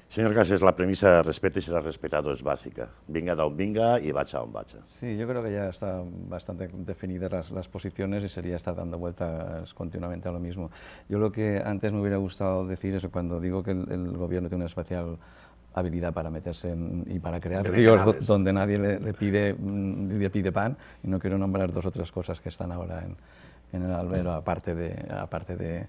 Senyor Cases, la premisa respecte y será respetado es básica. Venga da un venga y vacha a un vacha. Sí, yo creo que ya están bastante definidas las, las, posiciones y sería estar dando vueltas continuamente a lo mismo. Yo lo que antes me hubiera gustado decir es cuando digo que el, el gobierno tiene una especial habilidad para meterse en, y para crear ríos donde nadie le, le, pide, mm, le pide pan, y no quiero nombrar dos o tres cosas que están ahora en, en el albero, aparte de, aparte de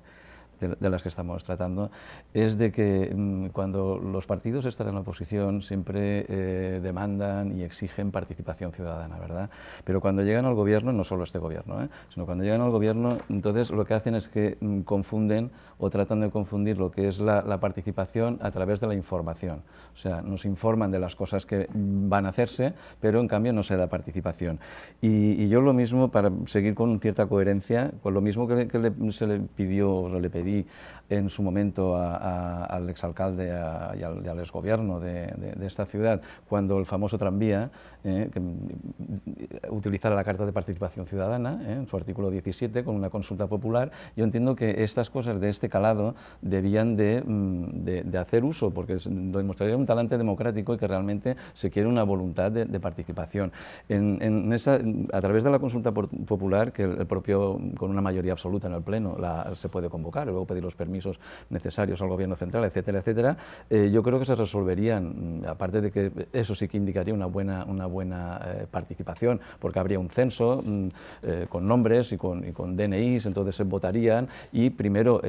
de, las que estamos tratando, es de que mm, cuando los partidos están en la oposición siempre eh, demandan y exigen participación ciudadana, ¿verdad? Pero cuando llegan al gobierno, no solo este gobierno, ¿eh? sino cuando llegan al gobierno, entonces lo que hacen es que mm, confunden o tratan de confundir lo que es la, participación a través de la información. O sea, nos informan de las cosas que van a hacerse, pero en cambio no se da participación. Y, yo lo mismo, para seguir con cierta coherencia, con lo mismo que, se le pidió, o le pedí en su momento al exalcalde y al, y al de, esta ciudad, cuando el famoso tranvía eh, mm, utilizara la Carta de Participación Ciudadana, eh, en su artículo 17, con una consulta popular, yo entiendo que estas cosas de este calado debían de, mm, hacer uso, porque demostraría un talante democrático y que realmente se quiere una voluntad de, participación. A través de la consulta popular, que el propio, con una mayoría absoluta en el Pleno, se puede convocar, luego pedir los permisos necesarios al Gobierno Central, etcétera, etcétera, eh, yo creo que se resolverían, aparte de que eso sí que indicaría una buena, una buena eh, participación, porque habría un censo mm, eh, con nombres y con, y con, DNIs, entonces se votarían y primero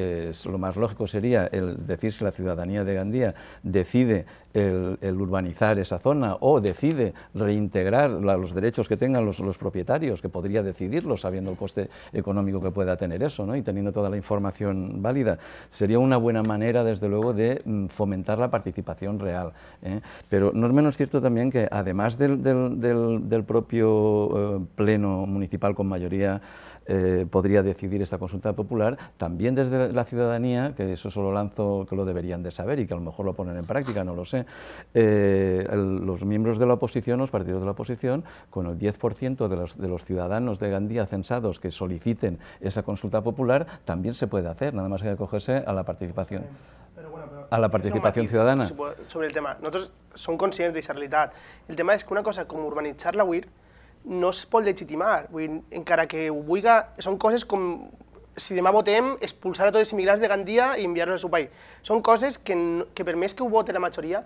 lo más lógico sería el decir si la ciudadanía de Gandía decide el, urbanizar esa zona o decide reintegrar los derechos que tengan los, propietarios, que podría decidirlo sabiendo el coste económico que pueda tener eso ¿no? y teniendo toda la información válida, sería una buena manera, desde luego, de mm, fomentar la participación real. ¿eh? Pero no es menos cierto también que, además del, propio eh, pleno municipal con mayoría eh, podría decidir esta consulta popular, también desde la ciudadanía, que eso solo lanzo que lo deberían de saber y que a lo mejor lo ponen en práctica, no lo sé, eh, los miembros de la oposición, los partidos de la oposición, con el 10% de los, de los ciudadanos de Gandía censados que soliciten esa consulta popular, también se puede hacer, nada más que acogerse a la participación. a la participación ciudadana. Sobre el tema, nosotros son conscientes de esa realidad. El tema es que una cosa como urbanizar la UIR no es pot legitimar. Vull dir, encara que ho vulgui, són coses com si demà votem, expulsar a tots els immigrants de Gandia i enviar-los al seu país. Són coses que, que per més que ho vote la majoria,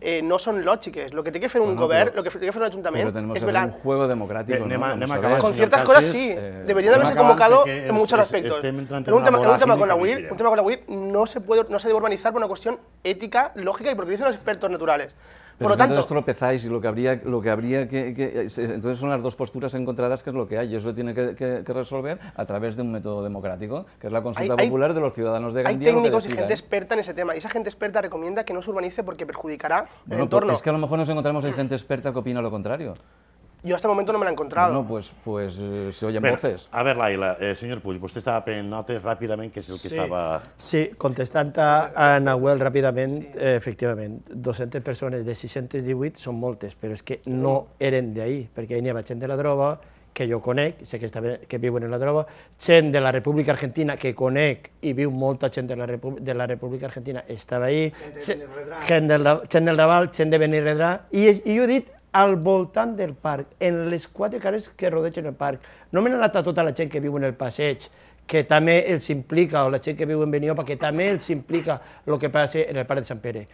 eh, no són lògiques. El que té que fer un Bueno, govern, però- el que té que fer un tenemos es que hacer velar. un juego democrático, ¿no? acabar. Con ciertas cosas sí, eh, debería de haberse convocado en muchos es- aspectos. estem entrant en Pero un una tema, con la que UIR, un tema con la UIR no se puede, no se debe urbanizar por una cuestión ética, lógica y porque lo dicen los expertos naturales. Pero Por lo tanto, entonces tropezáis y lo que habría, lo que, habría que, que- es- Entonces son las dos posturas encontradas que es lo que hay y eso tiene que, que- resolver a través de un método democrático, que es la consulta Hay- hay- popular de los ciudadanos de hay Gandía. que técnicos y gente experta en ese tema y esa gente experta recomienda que no se urbanice porque perjudicará el Bueno, pues entorno. es que a lo mejor nos encontramos en gente experta que opina lo contrario. Yo hasta el momento no me la he encontrado. Bueno, pues, pues eh, se oyen Bé, voces. a veure, Laila, eh, senyor Puig, vostè estava prenent notes ràpidament, que és el que Sí. estava... Sí, contestant a, a Nahuel ràpidament, eh, efectivament, 200 persones de 618 són moltes, però és que no eren d'ahir, perquè n'hi havia gent de la droga, que jo conec, sé que, està, que viuen en la droga, gent de la República Argentina que conec i viu molta gent de la, Repu de la República Argentina, estava ahir, gent del, Ra- gent del Raval, gent de Benirredrà, i, i jo he dit al voltant del parc, en les quatre carrers que rodegen el parc. No m'he anat a tota la gent que viu en el passeig, que també els implica, o la gent que viu en Beniopa, que també els implica el que passa en el parc de Sant Pere.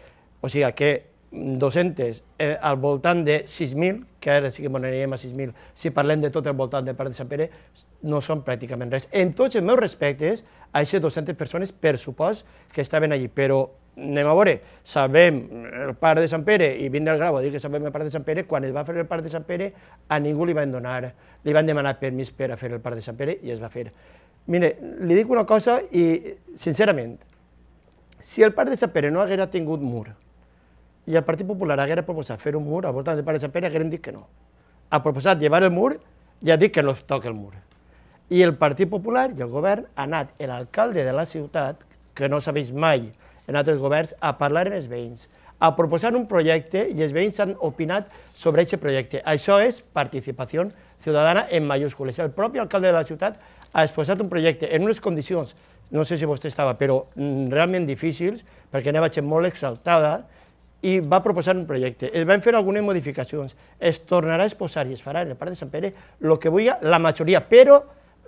O sigui que 200 eh, al voltant de 6.000, que ara sí que m'aniríem a 6.000, si parlem de tot el voltant del parc de Sant Pere, no són pràcticament res. En tots els meus respectes, a aquestes 200 persones, per supost, que estaven allí, però anem a veure, sabem el parc de Sant Pere, i vinc del grau a dir que sabem el parc de Sant Pere, quan es va fer el parc de Sant Pere, a ningú li van donar, li van demanar permís per a fer el parc de Sant Pere, i es va fer. Mire, li dic una cosa, i sincerament, si el parc de Sant Pere no haguera tingut mur, i el Partit Popular haguera proposat fer un mur al voltant del parc de Sant Pere, hagueren dit que no. Ha proposat llevar el mur i ha dit que no es toca el mur. I el Partit Popular i el govern ha anat l'alcalde de la ciutat, que no vist mai en altres governs, a parlar amb els veïns, a proposar un projecte i els veïns han opinat sobre aquest projecte. Això és participació ciutadana en mayúscules. El propi alcalde de la ciutat ha exposat un projecte en unes condicions, no sé si vostè estava, però mm, realment difícils, perquè anava gent molt exaltada, i va proposar un projecte. Es van fer algunes modificacions. Es tornarà a exposar i es farà en el Parc de Sant Pere el que vulgui la majoria, però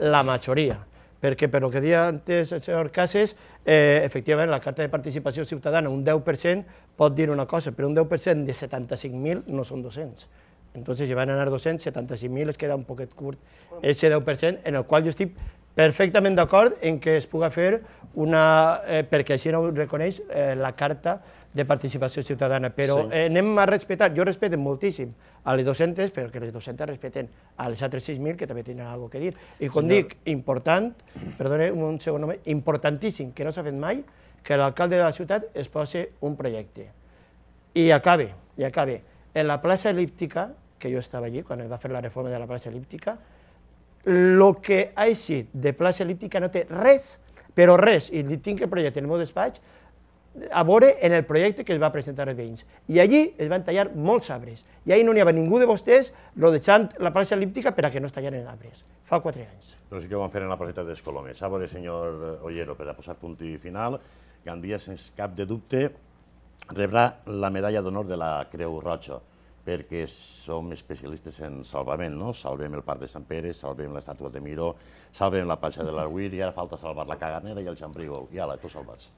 la majoria. Perquè, per lo que deia antes el senyor Cases, eh, efectivament, la carta de participació ciutadana, un 10% pot dir una cosa, però un 10% de 75.000 no són 200. Entonces, si van anar 200, 75.000 es queda un poquet curt. Ese 10% en el qual jo estic perfectament d'acord en que es puga fer una... Eh, perquè així no ho reconeix eh, la carta de participació ciutadana, però Sí. eh, anem a respetar, jo respeto moltíssim a les 200, però que les 200 respeten a les altres 6.000 que també tenen alguna cosa que dir. I com Senyor- dic, important, perdone un segon moment, importantíssim, que no s'ha fet mai, que l'alcalde de la ciutat es posi un projecte. I acabe, i acabe. En la plaça elíptica, que jo estava allí quan es va fer la reforma de la plaça elíptica, el que ha eixit de plaça elíptica no té res, però res, i li tinc el projecte en el meu despatx, a veure en el projecte que es va presentar als veïns. I allí es van tallar molts arbres. I ahir no n'hi havia ningú de vostès rodejant la plaça elíptica per a que no es tallaren arbres. Fa quatre anys. Però sí que ho van fer en la placeta dels Colomes. A veure, senyor Ollero, per a posar punt i final, Gandia, sense cap de dubte, rebrà la medalla d'honor de la Creu Roja, perquè som especialistes en salvament, no? Salvem el Parc de Sant Pere, salvem l'estàtua de Miró, salvem la platja de l'Arguir i ara falta salvar la Caganera i el Xambrigol. I ala, tu salvats.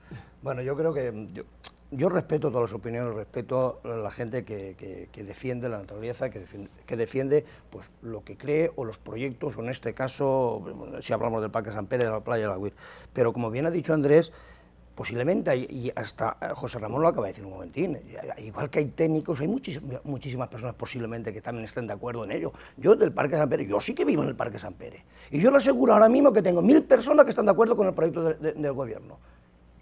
Bueno, yo creo que yo, yo respeto todas las opiniones, respeto a la gente que, que- que defiende la naturaleza, que defiende, que defiende pues, lo que cree o los proyectos, o en este caso, si hablamos del Parque San Pérez, de la playa del Agüir. Pero como bien ha dicho Andrés, posiblemente, hay- y hasta eh, José Ramón lo acaba de decir un momentín, y- igual que hay técnicos, hay muchísimas, personas posiblemente que también estén de acuerdo en ello. Yo del Parque San Pérez, yo sí que vivo en el Parque San Pérez, y yo le aseguro ahora mismo que tengo mil personas que están de acuerdo con el proyecto de- de- del gobierno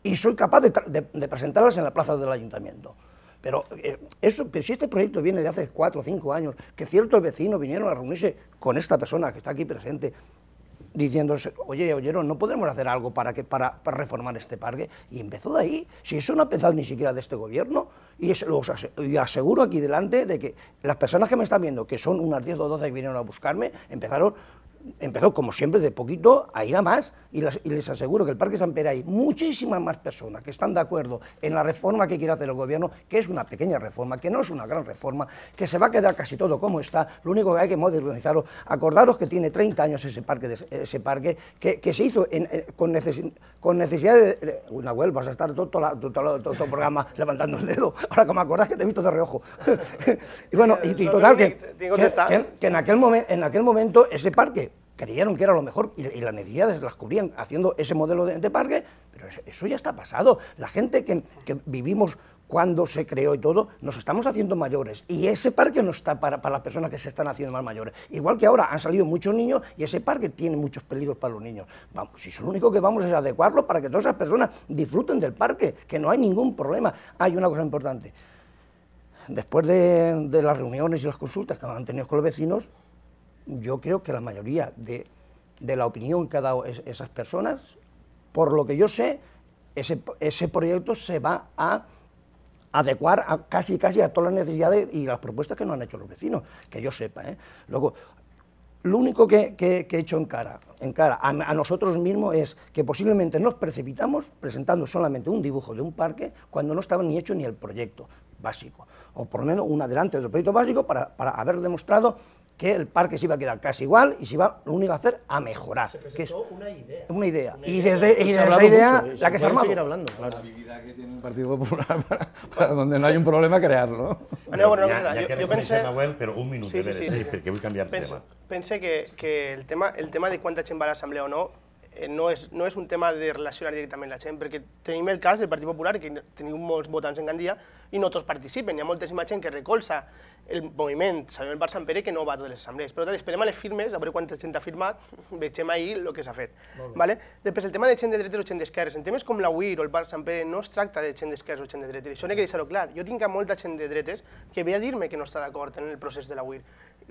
y soy capaz de, presentarlas en la plaza del ayuntamiento. Pero, eh, eso, pero si este proyecto viene de hace cuatro o cinco años, que ciertos vecinos vinieron a reunirse con esta persona que está aquí presente, diciéndose, oye, oyeron, no podremos hacer algo para, que, para, para reformar este parque. Y empezó de ahí. Si eso no ha empezado ni siquiera de este gobierno, y, es- os ase- y aseguro aquí delante de que las personas que me están viendo, que son unas 10 o 12 que vinieron a buscarme, empezaron empezó, como siempre, de poquito a ir a más, y, les aseguro que el Parque San Pere hay muchísimas más personas que están de acuerdo en la reforma que quiere hacer el gobierno, que es una pequeña reforma, que no es una gran reforma, que se va a quedar casi todo como está, lo único que hay que modernizarlo. Acordaros que tiene 30 años ese parque, ese parque que, se hizo con, necesidad de... Una web, vas a estar todo, el programa <laughs> levantando el dedo, ahora que me acordás que te he visto de reojo. <laughs> y bueno, y, total, que, que, en, aquel en aquel momento ese parque creyeron que era lo mejor y, las necesidades las cubrían haciendo ese modelo de, parque, pero eso, ya está pasado. La gente que, vivimos cuando se creó y todo, nos estamos haciendo mayores. Y ese parque no está para, las personas que se están haciendo más mayores. Igual que ahora han salido muchos niños y ese parque tiene muchos peligros para los niños. Vamos, si lo único que vamos es adecuarlo para que todas esas personas disfruten del parque, que no hay ningún problema. Hay una cosa importante. Después de, de las reuniones y las consultas que han tenido con los vecinos, yo creo que la mayoría de, la opinión que han dado esas personas, por lo que yo sé, ese, proyecto se va a adecuar a casi casi a todas las necesidades y las propuestas que nos han hecho los vecinos, que yo sepa. ¿eh? Luego, lo único que, he hecho en cara, en cara a, a, nosotros mismos es que posiblemente nos precipitamos presentando solamente un dibujo de un parque cuando no estaba ni hecho ni el proyecto básico, o por lo menos un adelante del proyecto básico para, para haber demostrado que el parque se iba a quedar casi igual y se iba lo único a hacer a mejorar. Se que es una idea. Una idea. y desde, y esa idea, la que se armó. seguir hablando, claro. La habilidad que tiene el Partido Popular <laughs> para, donde no hay un problema crearlo. No, bueno, ja, ja, jo, pensé... Manuel, però un minut, sí, sí, sí. sí, perquè vull canviar pense, tema. Pense que, que el, tema, el tema de quanta gent va a l'assemblea o no eh, no, és, no és un tema de relacionar directament la gent, perquè tenim el cas del Partit Popular, que teniu molts votants en Gandia, i no tots participen. Hi ha moltíssima gent que recolza el moviment, sabem el Bar Sant Pere que no va a totes les assemblees. Per tant, esperem a les firmes, a veure quanta gent ha firmat, vegem ahir el que s'ha fet. Vale? Després, el tema de gent de dretes o gent d'esquerres. En temes com la UIR o el Bar Sant Pere no es tracta de gent d'esquerres o gent de dretes. Això n'he que deixar-ho clar. Jo tinc molta gent de dretes que ve a dir-me que no està d'acord en el procés de la UIR.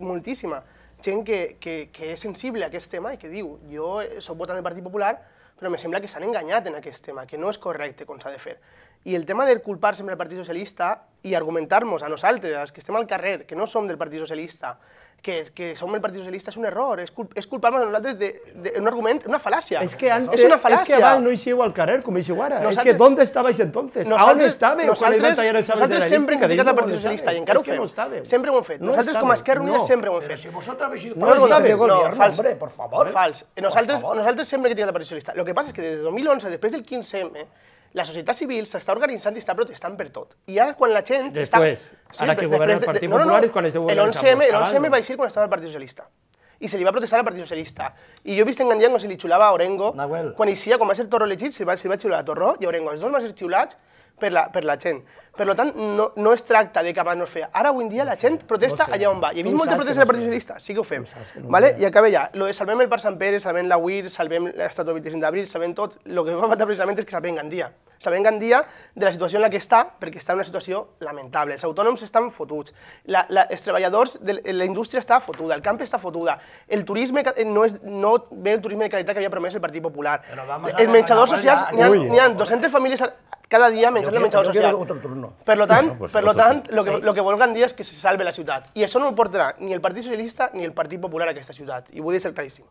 Moltíssima. Gent que, que, que és sensible a aquest tema i que diu, jo soc votant del Partit Popular, però me sembla que s'han enganyat en aquest tema, que no és correcte com s'ha de fer. I el tema de culpar sempre el Partit Socialista i argumentar-nos a nosaltres, als que estem al carrer, que no som del Partit Socialista, que, que som el Partit Socialista és un error, és, cul és culpar-nos a nosaltres d'un argument, una fal·làcia. És que antes, és una fal·làcia. És que abans no hixiu al carrer, com hixiu ara. Nosaltres, és que ¿dónde estabais entonces? Nosaltres, on estàveu tallar el Nosaltres sempre hem criticat el Partit Socialista i encara ho fem. No sempre ho hem fet. Nosaltres com a Esquerra Unida sempre ho hem fet. Però si vosotros habéis sido no, no, de gobierno, no, fals, hombre, por favor. Fals. Nosaltres, nosaltres sempre hem criticat el Partit Socialista. Lo que passa és que des de 2011, després del 15M, la societat civil s'està organitzant i està protestant per tot. I ara quan la gent... Després, està... sí, ara que governa el Partit Popular no, no, és quan esteu governant. L'11M va eixir quan estava el Partit Socialista. I se li va protestar al Partit Socialista. I jo he vist en Gandia quan se li xulava a Orengo, Nahuel. quan eixia, quan va ser Torro elegit, se va, se va xiular a Torro i a Orengo. Els dos van ser xiulats per la, per la gent. Per tant, no, no es tracta de que abans no es feia. Ara, avui en dia, la gent protesta allà on va. I he vist moltes protestes del Partit Socialista, sí que ho fem. vale? I acaba ja. Lo de salvem el Parc Sant Pere, salvem la UIR, salvem l'Estatua 25 d'abril, salvem tot. El que fa falta precisament és que salvem Gandia. Salvem Gandia de la situació en la que està, perquè està en una situació lamentable. Els autònoms estan fotuts, la, la, els treballadors de la indústria està fotuda, el camp està fotuda, el turisme no, és, no ve el turisme de qualitat que havia promès el Partit Popular. Els menjadors socials, n'hi ha, ha 200 famílies cada dia menjant el menjador social. Per lo tant, pues per lo tant lo, que, lo que volgan dir és que se salve la ciutat. I això no ho portarà ni el Partit Socialista ni el Partit Popular a aquesta ciutat. I vull dir ser claríssim.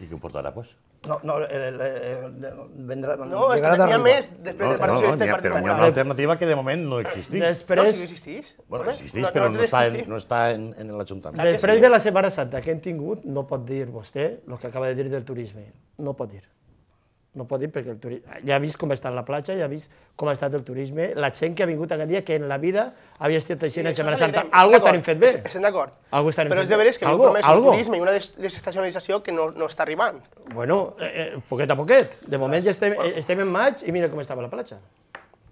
I què ho portarà, pues? No, no, el, el, el, vendrà, no, és que n'hi ha més després no, del Partit Socialista no, no. Però hi ha una alternativa que de moment no existeix. Després... No, sí existeix. Bueno, existeix, però no, està, en, no està en, en l'Ajuntament. Després de la Setmana Santa que hem tingut, no pot dir vostè el que acaba de dir del turisme. No pot dir no pot dir perquè el turisme... Ja ha vist com està la platja, ja ha vist com ha estat el turisme, la gent que ha vingut a dia que en la vida havia estat així en la Setmana Santa. Algo estarem fet bé. Estem d'acord. Algo estarem Però és de veres que algo, promès algo. un turisme i una desestacionalització que no, no està arribant. Bueno, eh, eh, poquet a poquet. De moment ja estem, eh, estem en maig i mira com estava la platja.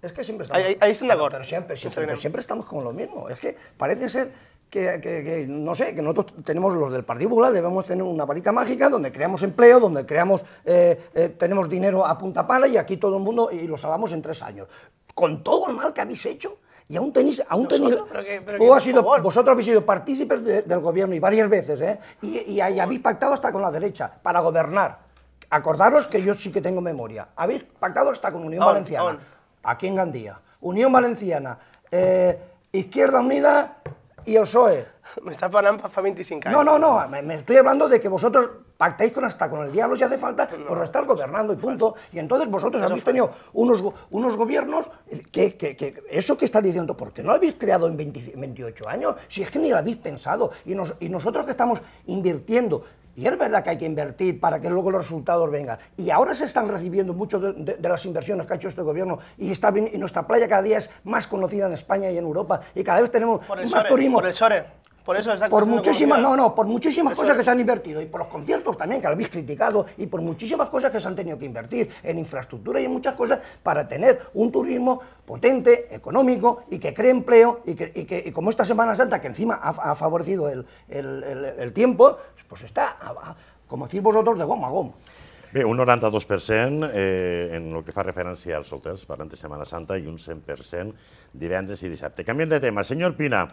Es que siempre estamos... Ahí, ahí están de acuerdo. Pero siempre, siempre, pero siempre estamos con lo mismo. Es que parece ser que, que, que, no sé, que nosotros tenemos los del Partido Popular, debemos tener una varita mágica donde creamos empleo, donde creamos, eh, eh, tenemos dinero a punta pala y aquí todo el mundo, y lo salvamos en tres años. Con todo el mal que habéis hecho, y aún tenéis, aún tenéis, pero que, pero que, sido, vosotros habéis sido partícipes de, del gobierno y varias veces, ¿eh? y, y, y habéis pactado hasta con la derecha para gobernar. Acordaros que yo sí que tengo memoria. Habéis pactado hasta con Unión on, Valenciana, on. Aquí en Gandía. Unión Valenciana, eh, Izquierda Unida y el PSOE. Me está hablando fa 25 años. No, no, no, me, me estoy hablando de que vosotros pactáis con hasta con el diablo si hace falta por estar gobernando y punto. Y entonces vosotros habéis tenido unos, unos gobiernos que, que- que eso que estás diciendo, ¿por qué no lo habéis creado en 20 28 años? Si es que ni lo habéis pensado. Y, nos- y nosotros que estamos invirtiendo, y es verdad que hay que invertir para que luego los resultados vengan. Y ahora se están recibiendo muchas de, de- de las inversiones que ha hecho este gobierno y, está bien- y nuestra playa cada día es más conocida en España y en Europa y cada vez tenemos Por el más Sore, turismo Por el Sore. Por eso está por muchísimas, no, no, por muchísimas Eso cosas es. que se han invertido y por los conciertos también, que lo habéis criticado, y por muchísimas cosas que se han tenido que invertir en infraestructura y en muchas cosas para tener un turismo potente, económico y que cree empleo y que, y que- y como esta Semana Santa, que encima ha, ha favorecido el, el- el- el tiempo, pues está, a- a- como decís vosotros, de goma a goma. Bé, un 92% eh, en el que fa referència als solters, parlant de Setmana Santa, i un 100% divendres i dissabte. Canviem de tema. Senyor Pina,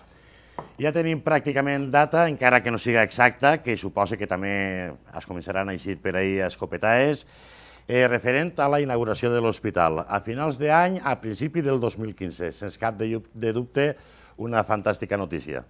ja tenim pràcticament data, encara que no siga exacta, que suposa que també es començaran a eixir per ahir escopetaes, eh, referent a la inauguració de l'hospital. A finals d'any, a principi del 2015, sense cap de, de dubte, una fantàstica notícia.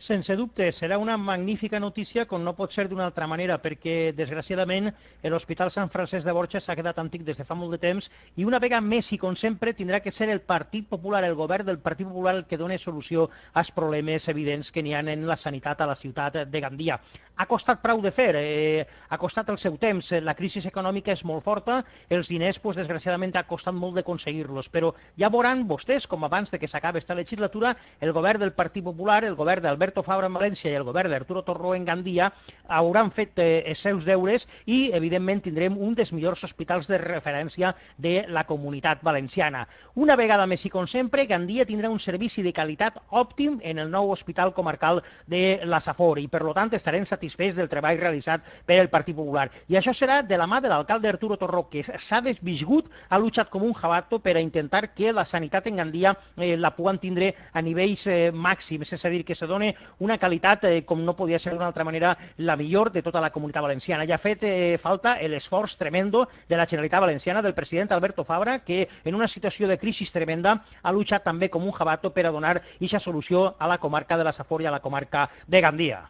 Sense dubte, serà una magnífica notícia, com no pot ser d'una altra manera, perquè, desgraciadament, l'Hospital Sant Francesc de Borja s'ha quedat antic des de fa molt de temps i una vegada més, i com sempre, tindrà que ser el Partit Popular, el govern del Partit Popular, el que doni solució als problemes evidents que n'hi ha en la sanitat a la ciutat de Gandia. Ha costat prou de fer, eh, ha costat el seu temps, la crisi econòmica és molt forta, els diners, pues, desgraciadament, ha costat molt d'aconseguir-los, però ja veuran vostès, com abans de que s'acabi esta legislatura, el govern del Partit Popular, el govern d'Alberto Fabra en València i el govern d'Arturo Torró en Gandia hauran fet eh, els seus deures i, evidentment, tindrem un dels millors hospitals de referència de la comunitat valenciana. Una vegada més i com sempre, Gandia tindrà un servici de qualitat òptim en el nou hospital comarcal de la Safor i, per tant, estarem satisfets del treball realitzat per el Partit Popular. I això serà de la mà de l'alcalde Arturo Torró, que s'ha desvisgut, ha luchat com un jabato per a intentar que la sanitat en Gandia eh, la puguen tindre a nivells eh, màxims, és a dir, que se doni una qualitat, eh, com no podia ser d'una altra manera, la millor de tota la comunitat valenciana. Ja ha fet eh, falta l'esforç tremendo de la Generalitat Valenciana, del president Alberto Fabra, que en una situació de crisi tremenda ha luchat també com un jabato per a donar aquesta solució a la comarca de la Safor i a la comarca de Gandia.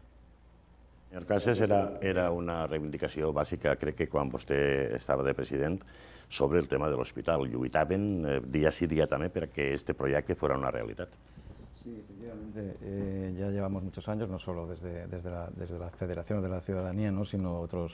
Senyor Cases, era, era una reivindicació bàsica, crec que quan vostè estava de president, sobre el tema de l'hospital. Lluitaven eh, dia sí dia també perquè este projecte fos una realitat. Sí, efectivamente. Eh, ya llevamos muchos años, no solo desde, desde, la, desde la Federación de la Ciudadanía, ¿no? sino otras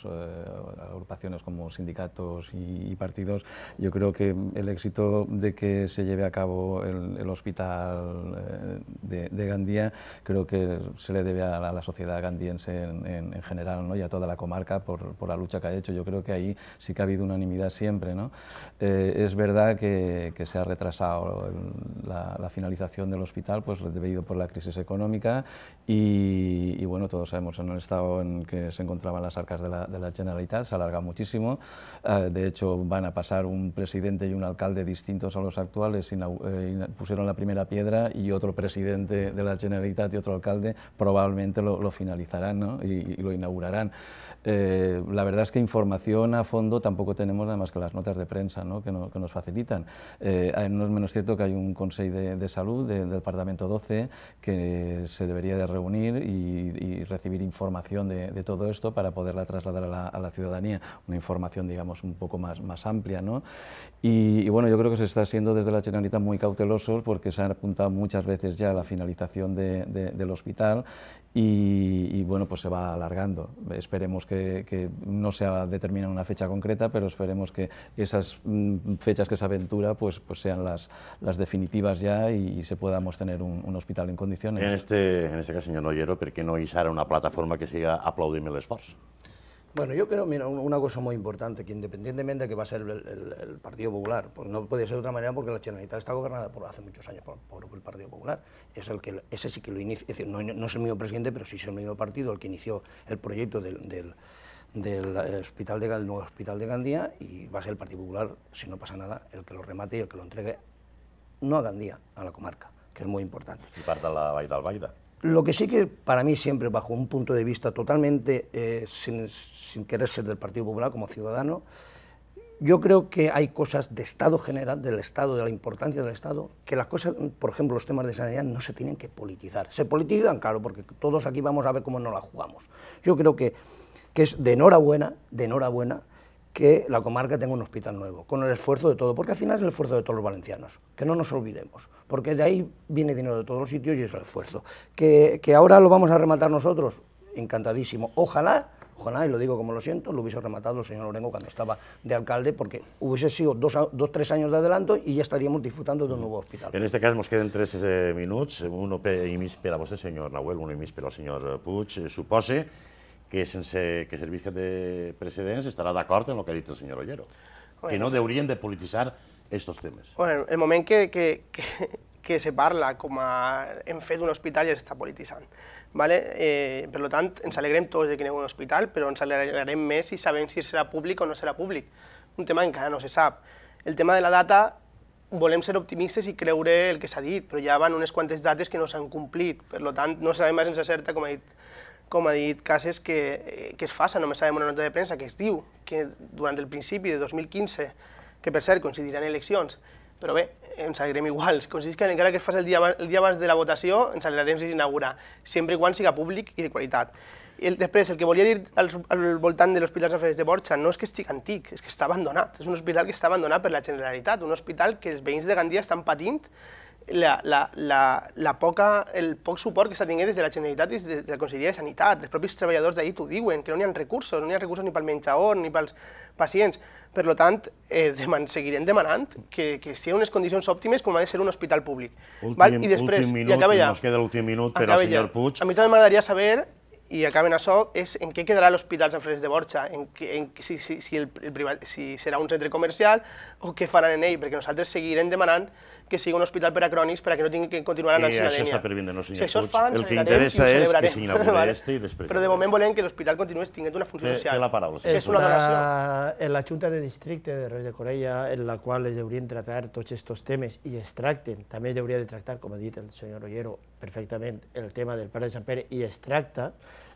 agrupaciones como sindicatos y, partidos. Yo creo que el éxito de que se lleve a cabo el, hospital eh, de, Gandía, creo que se le debe a la, sociedad gandiense en, en, en general ¿no? y a toda la comarca por, por, la lucha que ha hecho. Yo creo que ahí sí que ha habido unanimidad siempre. ¿no? Eh, es verdad que, se ha retrasado la finalización del hospital, pues debido por la crisis económica y, bueno, todos sabemos en el estado en que se encontraban las arcas de la, Generalitat, se alarga muchísimo, uh, de hecho van a pasar un presidente y un alcalde distintos a los actuales, eh, pusieron la primera piedra y otro presidente de la Generalitat y otro alcalde probablemente lo, finalizarán ¿no? y, lo inaugurarán. Eh, la verdad es que información a fondo tampoco tenemos nada más que las notas de prensa ¿no? Que, no, que, nos facilitan. Eh, no es menos cierto que hay un Consejo de, de Salud de, del Departamento 12 que se debería de reunir y, y recibir información de, de, todo esto para poderla trasladar a la, a la, ciudadanía, una información digamos un poco más, más amplia. ¿no? Y, y, bueno, yo creo que se está siendo desde la Generalitat muy cautelosos porque se han apuntado muchas veces ya a la finalización del hospital y, y, bueno, pues se va alargando. Esperemos que, que, no se determine una fecha concreta, pero esperemos que esas mm, fechas que se aventura pues, pues sean las, las definitivas ya y, y se podamos tener un, un, hospital en condiciones. En este, en este cas, senyor Noyero, per què no hi una plataforma que siga aplaudim l'esforç? Bueno, yo creo, mira, una cosa muy importante, que independientemente de que va a ser el, Partido Popular, pues no puede ser de otra manera porque la Generalitat está gobernada por hace muchos años por, el Partido Popular, es el que, ese sí que lo inicia, es decir, no, es el mismo presidente, pero sí es el mismo partido el que inició el proyecto del, hospital de, el nuevo hospital de Gandía y va a ser el Partido Popular, si no pasa nada, el que lo remate y el que lo entregue, no a Gandía, a la comarca, que es muy importante. Y parte de la Vall d'Albaida. Lo que sí que para mí siempre, bajo un punto de vista totalmente eh, sin, sin, querer ser del Partido Popular como ciudadano, yo creo que hay cosas de Estado general, del Estado, de la importancia del Estado, que las cosas, por ejemplo, los temas de sanidad no se tienen que politizar. Se politizan, claro, porque todos aquí vamos a ver cómo nos la jugamos. Yo creo que, que es de enhorabuena, de enhorabuena, que la comarca tenga un hospital nuevo, con el esfuerzo de todo, porque al final es el esfuerzo de todos los valencianos, que no nos olvidemos, porque de ahí viene dinero de todos los sitios y es el esfuerzo. Que, que ahora lo vamos a rematar nosotros, encantadísimo. Ojalá Ojalá, y lo digo como lo siento, lo hubiese rematado el señor Lorengo cuando estaba de alcalde, porque hubiese sido dos, dos tres anys de adelanto i ja estaríem disfrutando d'un nou hospital. En este cas ens queden tres eh, minuts, un i mig per a vostè, Nahuel, un i mig per al senyor Puig. Supose que sense que servisca de precedents estarà d'acord en el que ha dit el senyor Ollero, bueno, que no haurien de polititzar estos temes. Bueno, el moment que, que, que, que se parla com a hem fet un hospital ja s'està polititzant. Vale? Eh, per tant, ens alegrem tots de que a un hospital, però ens alegrem més si sabem si serà públic o no serà públic. Un tema encara no se sap. El tema de la data, volem ser optimistes i creure el que s'ha dit, però ja van unes quantes dates que no s'han complit. Per tant, no sabem més sense certa, com ha dit, com ha dit Cases, que, que es faça. Només sabem una nota de premsa que es diu que durant el principi de 2015, que per cert coincidiran eleccions, però bé, ens alegrem igual, consisteix que encara que es faci el dia, el dia abans de la votació, ens alegrarem si s'inaugura, sempre i quan siga públic i de qualitat. I el, després, el que volia dir al, al voltant de l'Hospital Sant Frederic de Borja no és que estigui antic, és que està abandonat. És un hospital que està abandonat per la Generalitat, un hospital que els veïns de Gandia estan patint la, la, la, la poca, el poc suport que s'ha tingut des de la Generalitat i des de la Conselleria de Sanitat. Els propis treballadors d'ahir t'ho diuen, que no hi ha recursos, no hi ha recursos ni pel menjador ni pels pacients. Per tant, eh, deman seguirem demanant que, que siguin unes condicions òptimes com ha de ser un hospital públic. Últim, Val? I després, últim minut, i acaba ja. Nos queda l'últim minut per al senyor Puig. A mi també m'agradaria saber i acaben això, és en què quedarà l'Hospital Sant Francesc de Borja, en, en, si, si, si, el, el privat, si serà un centre comercial o què faran en ell, perquè nosaltres seguirem demanant que sigui un hospital per a crònics perquè no tingui que continuar anant a la línia. I això està per vindre, no, senyor si Puig. Fan, el que interessa és que s'inauguri <laughs> vale. este i després... Però de moment volem que l'hospital continuï tinguent una funció té, social. Té la paraula. Sí. És una donació. En la Junta de Districte de Reus de Corella, en la qual es deurien tractar tots aquests temes i es tracten, també es hauria de tractar, com ha dit el senyor Ollero, perfectament, el tema del Pare de Sant Pere, i es tracta,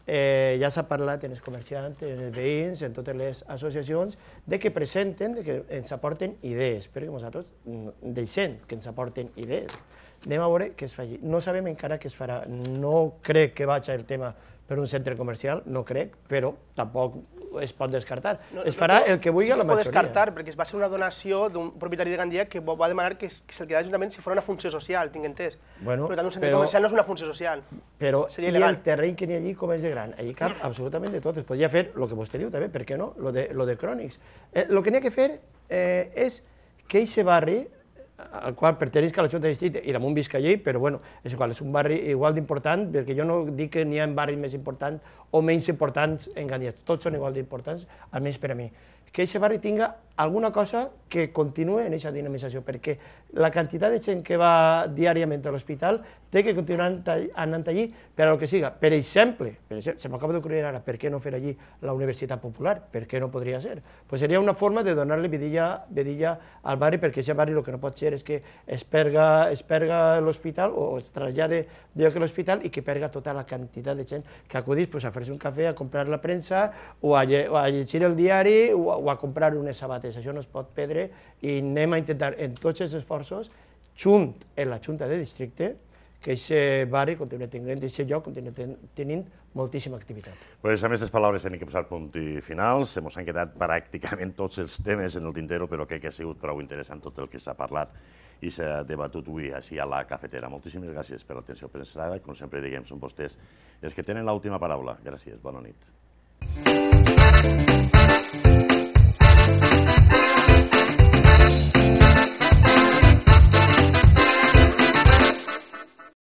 eh, ja s'ha parlat en els comerciants, en els veïns, en totes les associacions, de que presenten, de que ens aporten idees, perquè nosaltres deixem que ens aporten idees. Anem a veure què es fa allí. No sabem encara què es farà. No crec que vagi el tema per un centre comercial, no crec, però tampoc es pot descartar. No, es farà no, el que vulgui sí la majoria. Sí descartar, perquè es va ser una donació d'un propietari de Gandia que va demanar que, que se'l quedés l'Ajuntament si fos una funció social, tinc entès. Bueno, per tant, un centre però, comercial no és una funció social. Però Seria i el terreny que n'hi ha allí com és de gran? Allí cap absolutament de tot. Es podria fer el que vostè diu també, per què no? Lo de, lo de Crònics. Eh, lo que n'hi ha que fer eh, és que aquest barri al qual perteneix a la Junta de Districte i damunt allí, però bueno, és igual, és un barri igual d'important, perquè jo no dic que n'hi ha barris més importants o menys importants en Gandia, tots són igual d'importants, almenys per a mi. Que aquest barri tinga alguna cosa que continue en aquesta dinamització, perquè la quantitat de gent que va diàriament a l'hospital té que continuar anant allí per a lo que siga. Per exemple, per exemple se m'acaba d'ocorrir ara, per què no fer allí la Universitat Popular? Per què no podria ser? Pues seria una forma de donar-li vidilla, vidilla al barri, perquè aquest barri el que no pot ser és que es perga, es perga l'hospital o es trasllade lloc a l'hospital i que perga tota la quantitat de gent que acudís pues, a fer-se un cafè, a comprar la premsa o a, o a llegir el diari o a, o a comprar unes sabates. Això no es pot perdre i anem a intentar en tots els esforços, junt en la Junta de Districte, que aquest barri continua tenint, aquest lloc continua tenint moltíssima activitat. Pues, a més les paraules tenim que posar punt i final, se mos han quedat pràcticament tots els temes en el tintero, però crec que ha sigut prou interessant tot el que s'ha parlat i s'ha debatut avui així a la cafetera. Moltíssimes gràcies per l'atenció prestada, com sempre diguem, són vostès els que tenen l'última paraula. Gràcies, bona nit.